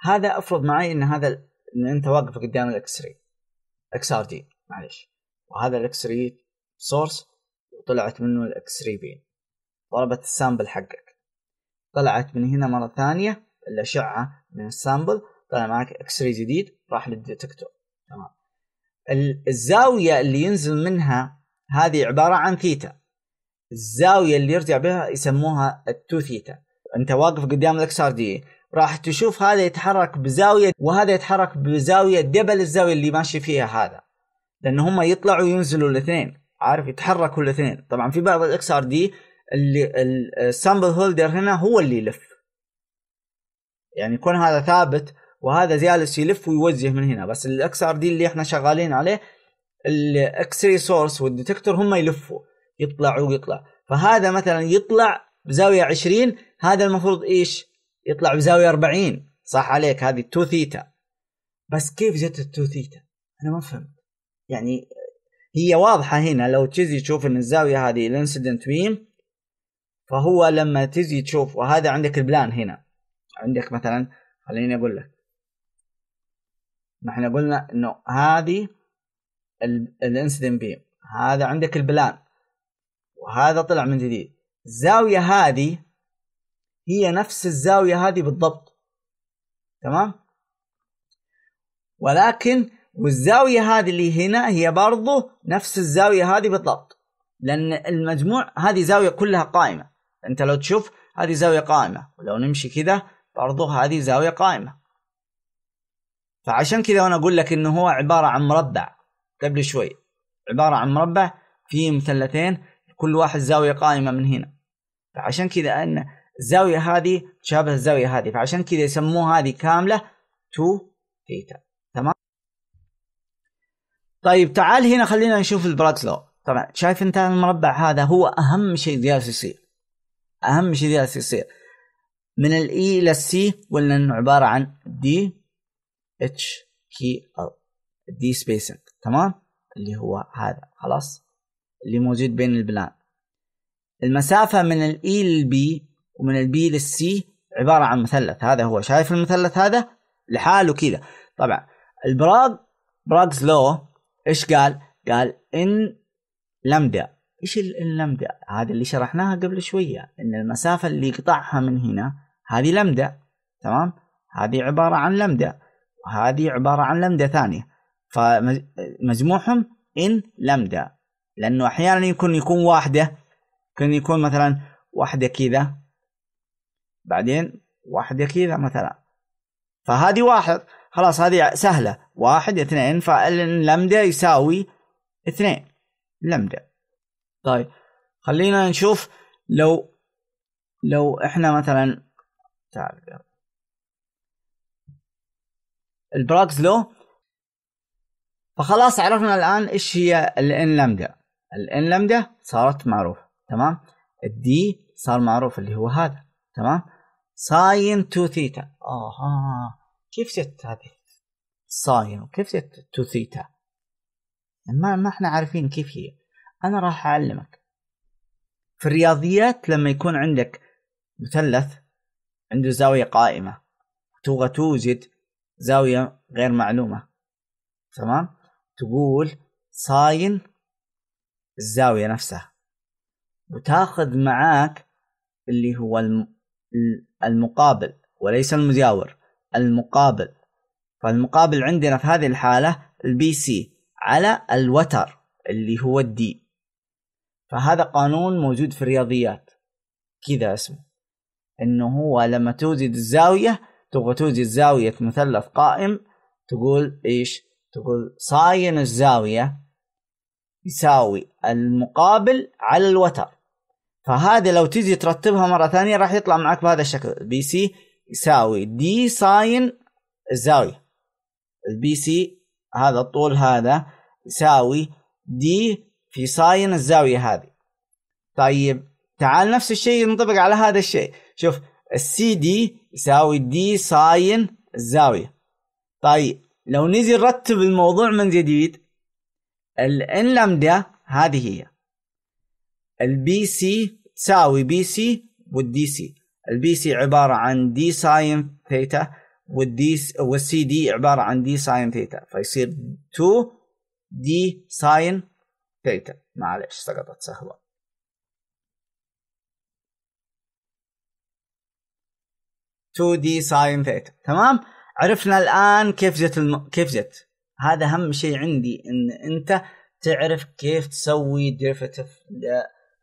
هذا افرض معي إن هذا إن أنت واقف قدام ال X-ray XRD معلش وهذا الإكس 3 source وطلعت منه الإكس 3 بين. ضربت ال sample حقك. طلعت من هنا مرة ثانية الأشعة من ال sample طلع معك إكس 3 جديد راح لل detector. تمام. الزاوية اللي ينزل منها هذه عبارة عن ثيتا. الزاوية اللي يرجع بها يسموها ال two theta أنت واقف قدام ال XRD راح تشوف هذا يتحرك بزاوية وهذا يتحرك بزاوية double الزاوية اللي ماشي فيها هذا. لأن هم يطلعوا وينزلوا الاثنين عارف؟ يتحركوا الاثنين. طبعا في بعض ال XRD اللي ال sample holder هنا هو اللي يلف. يعني يكون هذا ثابت وهذا جالس يلف ويوجه من هنا. بس ال XRD اللي إحنا شغالين عليه ال X-ray source وال detector هم يلفوا يطلع ويطلع. فهذا مثلا يطلع بزاوية 20 هذا المفروض إيش؟ يطلع بزاوية 40 صح عليك هذه 2 ثيتا. بس كيف جت ال 2 ثيتا؟ أنا ما فهمت. يعني هي واضحة هنا لو تجي تشوف إن الزاوية هذه ال incident beam فهو لما تجي تشوف وهذا عندك ال plane هنا. عندك مثلا خليني أقول لك. نحن قلنا إنه هذه ال incident beam هذا عندك ال plane. وهذا طلع من جديد. الزاوية هذه هي نفس الزاوية هذه بالضبط. تمام؟ ولكن والزاوية هذه اللي هنا هي برضو نفس الزاوية هذه بالضبط. لأن المجموع هذه زاوية كلها قائمة. أنت لو تشوف هذه زاوية قائمة. ولو نمشي كذا برضو هذه زاوية قائمة. فعشان كذا أنا أقول لك إنه هو عبارة عن مربع. قبل شوي. عبارة عن مربع فيه مثلثين كل واحد زاوية قائمة من هنا. فعشان كذا أن الزاوية هذه تشابه الزاوية هذه. فعشان كذا يسموها هذه كاملة 2 ثيتا تمام؟ طيب تعال هنا خلينا نشوف ال Bragg's law. طبعا شايف أنت المربع هذا هو أهم شيء جالس يصير. أهم شيء جالس يصير. من ال A إلى ال C قلنا إنه عبارة عن d hkl d spacing تمام؟ اللي هو هذا. خلاص؟ اللي موجود بين ال plane. المسافة من الاي للبي ومن البي للسي عبارة عن مثلث. هذا هو. شايف المثلث هذا؟ لحاله كذا. طبعا ال Bragg Bragg's law إيش قال؟ قال n lambda إيش اللمدا؟ هذا اللي شرحناها قبل شوية. إن المسافة اللي يقطعها من هنا هذه لمدا تمام؟ هذه عبارة عن لمدا وهذه عبارة عن لمدا ثانية. فمجموعهم إن لمدا لأنه أحيانا يكون يكون واحدة. كان يكون مثلا واحدة كذا. بعدين واحدة كذا مثلا. فهذه واحد خلاص هذه سهلة. واحد اثنين فاللمدة يساوي اثنين. لمدة طيب خلينا نشوف لو لو إحنا مثلا تعال ال Bragg's law. فخلاص عرفنا الآن إيش هي ال n lambda ال n lambda صارت معروفة تمام؟ ال d صار معروف اللي هو هذا تمام؟ sine 2 ثيتا. آها. كيف جت هذه؟ sine. وكيف جت 2 ثيتا؟ ما ما إحنا عارفين كيف هي. أنا راح أعلمك. في الرياضيات لما يكون عندك مثلث عنده زاوية قائمة. تبغى توجد زاوية غير معلومة. تمام؟ تقول ساين الزاوية نفسها. وتاخذ معاك اللي هو المقابل وليس المجاور المقابل. فالمقابل عندنا في هذه الحالة ال BC على الوتر اللي هو ال d فهذا قانون موجود في الرياضيات. كذا اسمه. إنه هو لما توجد الزاوية تبغى توجد زاوية مثلث قائم تقول إيش؟ تقول sine الزاوية يساوي المقابل على الوتر. فهذه لو تيجي ترتبها مرة ثانية راح يطلع معك بهذا الشكل. BC يساوي d sine الزاوية ال BC هذا الطول هذا يساوي d في sine الزاوية هذه. طيب تعال نفس الشيء ينطبق على هذا الشيء. شوف السي دي يساوي d sine الزاوية. طيب لو نجي نرتب الموضوع من جديد ال n lambda هذه هي. ال BC تساوي BC وال DC ال BC عبارة عن d sine theta وال D وال CD عبارة عن d sine theta فيصير 2 d sine theta معلش سقطت سهوة. two d sine theta تمام؟ عرفنا الآن كيف جت الم... كيف جت هذا أهم شيء عندي إن أنت تعرف كيف تسوي derivative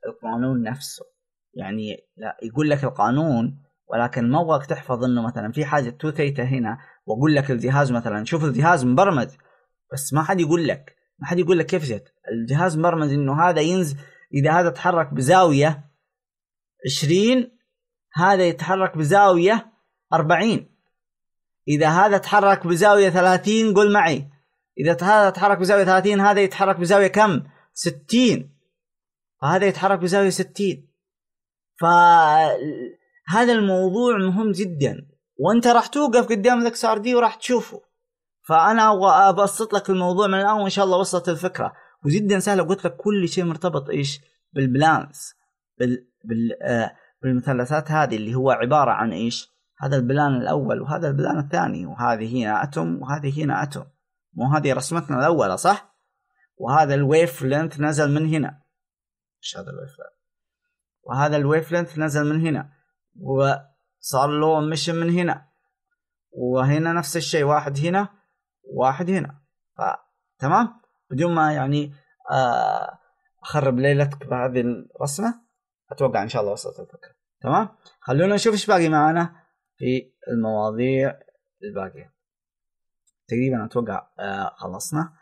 القانون نفسه. يعني لا يقول لك القانون ولكن ما أبغاك تحفظ إنه مثلا في حاجة تو ثيتا هنا وأقول لك الجهاز مثلا شوف الجهاز مبرمج بس ما حد يقول لك ما حد يقول لك كيف جت. الجهاز مبرمج إنه هذا ينزل إذا هذا تحرك بزاوية 20 هذا يتحرك بزاوية 40 إذا هذا تحرك بزاوية 30 قول معي. إذا هذا تحرك بزاوية 30 هذا يتحرك بزاوية كم؟ 60 فهذا يتحرك بزاوية 60 فهذا الموضوع مهم جدا. وأنت راح توقف قدام ال XRD وراح تشوفه. فأنا أبغى أبسط لك الموضوع من الآن وإن شاء الله وصلت الفكرة. وجدا سهله قلت لك كل شيء مرتبط إيش؟ بال planes. بال, بال... آه بالمثلثات هذه اللي هو عبارة عن إيش؟ هذا ال plane الأول وهذا ال plane الثاني وهذه هنا atom وهذه هنا atom. مو هذه رسمتنا الاولى صح؟ وهذا ال wavelength نزل من هنا. إيش هذا ال wavelength وهذا ال wavelength نزل من هنا وصار له emission من هنا. وهنا نفس الشيء واحد هنا واحد هنا. تمام؟ بدون ما يعني آه، أخرب ليلتك بهذه الرسمة أتوقع إن شاء الله وصلت الفكرة. تمام؟ خلونا نشوف إيش باقي معنا في المواضيع الباقية. تقريبا أتوقع آه خلصنا.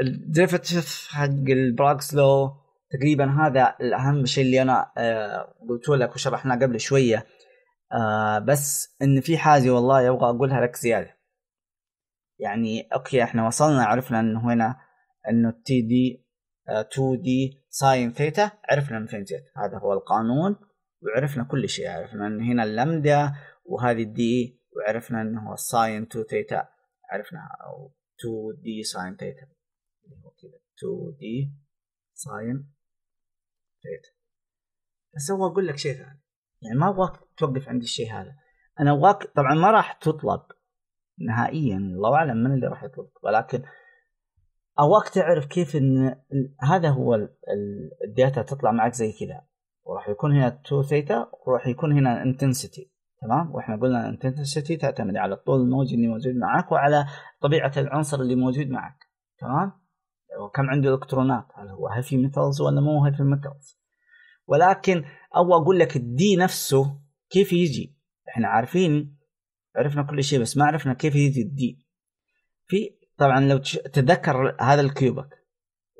ال derivative حق ال Bragg's law تقريبا هذا الأهم شيء اللي أنا آه قلت لك وشرحناه قبل شوية. آه بس إن في حاجة والله أبغى أقولها لك زيادة. يعني okay إحنا وصلنا عرفنا إنه هنا إنه تي دي 2 d sine theta عرفنا من فين جت هذا هو القانون وعرفنا كل شيء. عرفنا إن هنا اللمدا وهذه ال d وعرفنا إنه هو sine 2 ثيتا عرفنا أو 2 d sine theta 2D sine theta بس هو أقول لك شيء ثاني. يعني ما أبغاك توقف عند الشيء هذا. أنا ابغاك طبعا ما راح تطلب نهائيا الله أعلم من اللي راح يطلب. ولكن أبغاك تعرف كيف إن هذا هو ال data تطلع معك زي كذا. وراح يكون هنا 2 ثيتا وراح يكون هنا intensity تمام؟ وإحنا قلنا intensity تعتمد على الطول الموجي اللي موجود معك وعلى طبيعة العنصر اللي موجود معك. تمام؟ وكم عنده الكترونات هل هو heavy metals ولا مو heavy metals. ولكن أبغى أقول لك ال d نفسه كيف يجي. إحنا عارفين عرفنا كل شيء بس ما عرفنا كيف يجي ال d. في طبعا لو تذكر هذا ال cubic.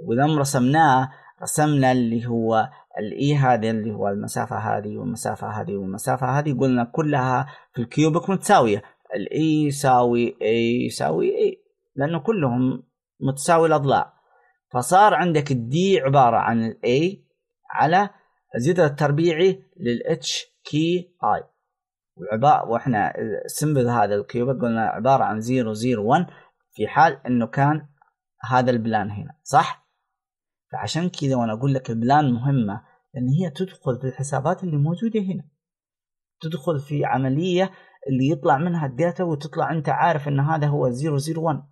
ولما رسمناه رسمنا اللي هو ال a هذا اللي هو المسافة هذه والمسافة هذه والمسافة هذه قلنا كلها في ال cubic متساوية. ال a يساوي a يساوي a لأنه كلهم متساوي الأضلاع. فصار عندك ال d عبارة عن ال a على الجذر التربيعي للاتش كي اي وعبارة وإحنا ال simple هذا ال cubic قلنا عبارة عن 0 0 1 في حال إنه كان هذا ال plane هنا صح؟ فعشان كذا وأنا أقول لك ال plane مهمة لأن هي تدخل في الحسابات اللي موجودة هنا. تدخل في عملية اللي يطلع منها ال data وتطلع أنت عارف إن هذا هو 001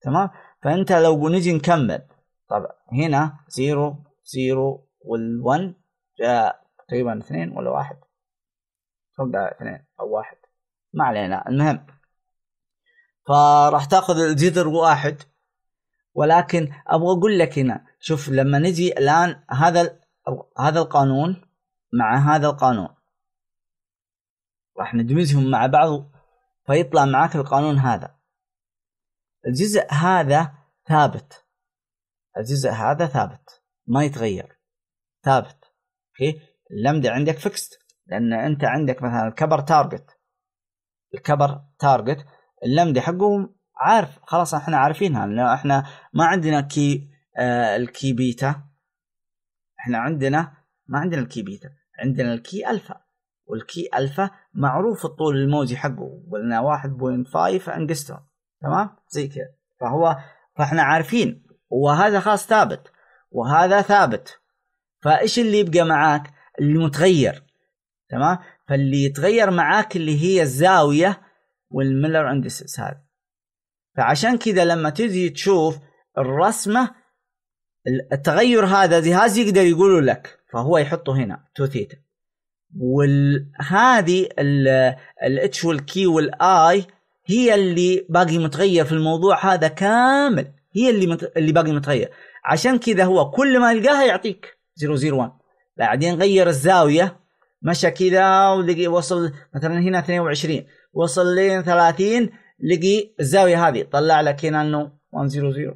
تمام؟ فأنت لو نجي نكمل. طبعا هنا 0 0 وال1 جاء تقريبا اثنين ولا واحد؟ أتوقع اثنين أو واحد؟ ما علينا. المهم فراح تأخذ الجذر واحد. ولكن أبغى أقول لك هنا شوف لما نجي الآن هذا هذا القانون مع هذا القانون. راح ندمجهم مع بعض فيطلع معك القانون هذا. الجزء هذا ثابت. الجزء هذا ثابت. ما يتغير. ثابت. okay؟ اللمدة عندك fixed لأن أنت عندك مثلا ال copper target ال copper target ال lambda حقه عارف. خلاص إحنا عارفينها. لأنه إحنا ما عندنا K آه ال K beta إحنا عندنا ما عندنا ال K beta عندنا ال K alpha وال K alpha معروف الطول الموجي حقه. قلنا 1.5 انجسترون تمام؟ زي كذا. فهو فاحنا عارفين وهذا خاص ثابت وهذا ثابت. فايش اللي يبقى معاك؟ اللي متغير. تمام؟ فاللي يتغير معاك اللي هي الزاوية وال Miller indices هذا فعشان كذا لما تجي تشوف الرسمة التغير هذا جهاز يقدر يقوله لك فهو يحطه هنا two theta. وهذه الاتش والكي والاي هي اللي باقي متغير في الموضوع هذا كامل. هي اللي مت... اللي باقي متغير. عشان كذا هو كل ما يلقاها يعطيك 001 بعدين غير الزاوية. مشى كذا ولقي وصل مثلا هنا 22 وصل لين 30 لقي الزاوية هذه. طلع لك هنا إنه 100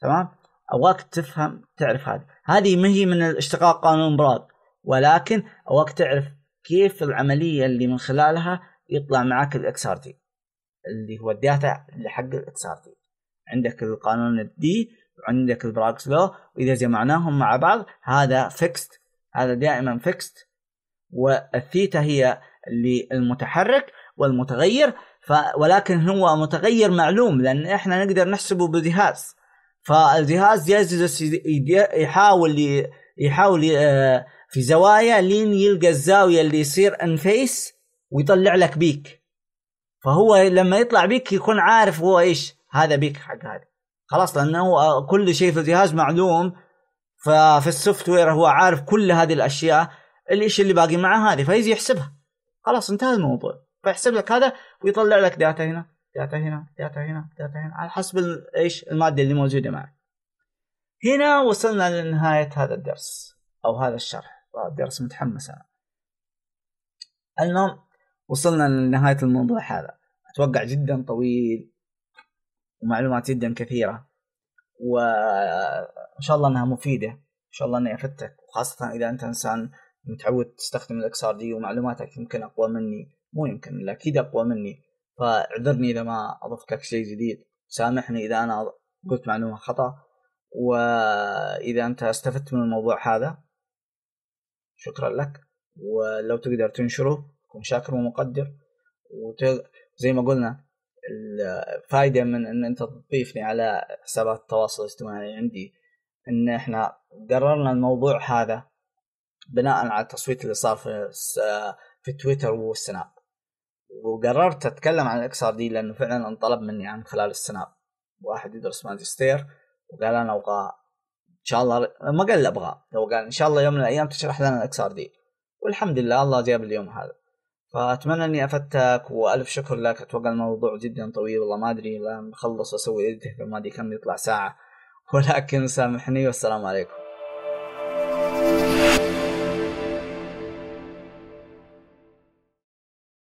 تمام؟ ابغاك تفهم تعرف هذه. هذه ما هي من اشتقاق قانون براغ ولكن ابغاك تعرف كيف العملية اللي من خلالها يطلع معك ال XRD اللي هو ال data اللي حق ال XRD عندك القانون ال d وعندك ال Bragg's law وإذا جمعناهم مع بعض هذا fixed هذا دائما fixed وال theta هي اللي المتحرك والمتغير ف ولكن هو متغير معلوم لأن إحنا نقدر نحسبه بجهاز فالجهاز يجلس يحاول يحاول آه، في زوايا لين يلقى الزاوية اللي يصير in phase ويطلع لك peak. فهو لما يطلع peak يكون عارف هو إيش هذا peak حق هذا. خلاص لأنه كل شيء في الجهاز معلوم ففي ال software هو عارف كل هذه الأشياء إيش اللي باقي معه هذه فيجي يحسبها. خلاص انتهى الموضوع. فيحسب لك هذا ويطلع لك data هنا data هنا data هنا data هنا على حسب إيش المادة اللي موجودة معك. هنا وصلنا لنهاية هذا الدرس أو هذا الشرح الدرس متحمس أنا. المهم وصلنا لنهاية الموضوع هذا. أتوقع جدا طويل ومعلومات جدا كثيرة. وإن شاء الله إنها مفيدة. إن شاء الله إني أفدتك. وخاصة إذا أنت إنسان متعود تستخدم ال XRD ومعلوماتك يمكن أقوى مني. مو يمكن لا أكيد أقوى مني. فاعذرني إذا ما اضفت لك شيء جديد. سامحني إذا أنا قلت معلومة خطأ. وإذا أنت استفدت من الموضوع هذا شكرا لك. ولو تقدر تنشره كن شاكر ومقدر. وزي ما قلنا الفائدة من إن أنت تضيفني على حسابات التواصل الاجتماعي عندي إن إحنا قررنا الموضوع هذا بناء على التصويت اللي صار في في تويتر والسناب. وقررت أتكلم عن ال XRD لأنه فعلا انطلب مني عن خلال السناب. واحد يدرس ماجستير وقال أنا أبغى إن شاء الله ما قال أبغى هو قال إن شاء الله يوم من الأيام تشرح لنا ال XRD. والحمد لله الله جاب اليوم هذا. فأتمنى أني أفدتك وألف شكر لك. أتوقع الموضوع جدا طويل والله ما أدري لما اخلص وأسوي edit الماضي كم يطلع ساعة. ولكن سامحني والسلام عليكم.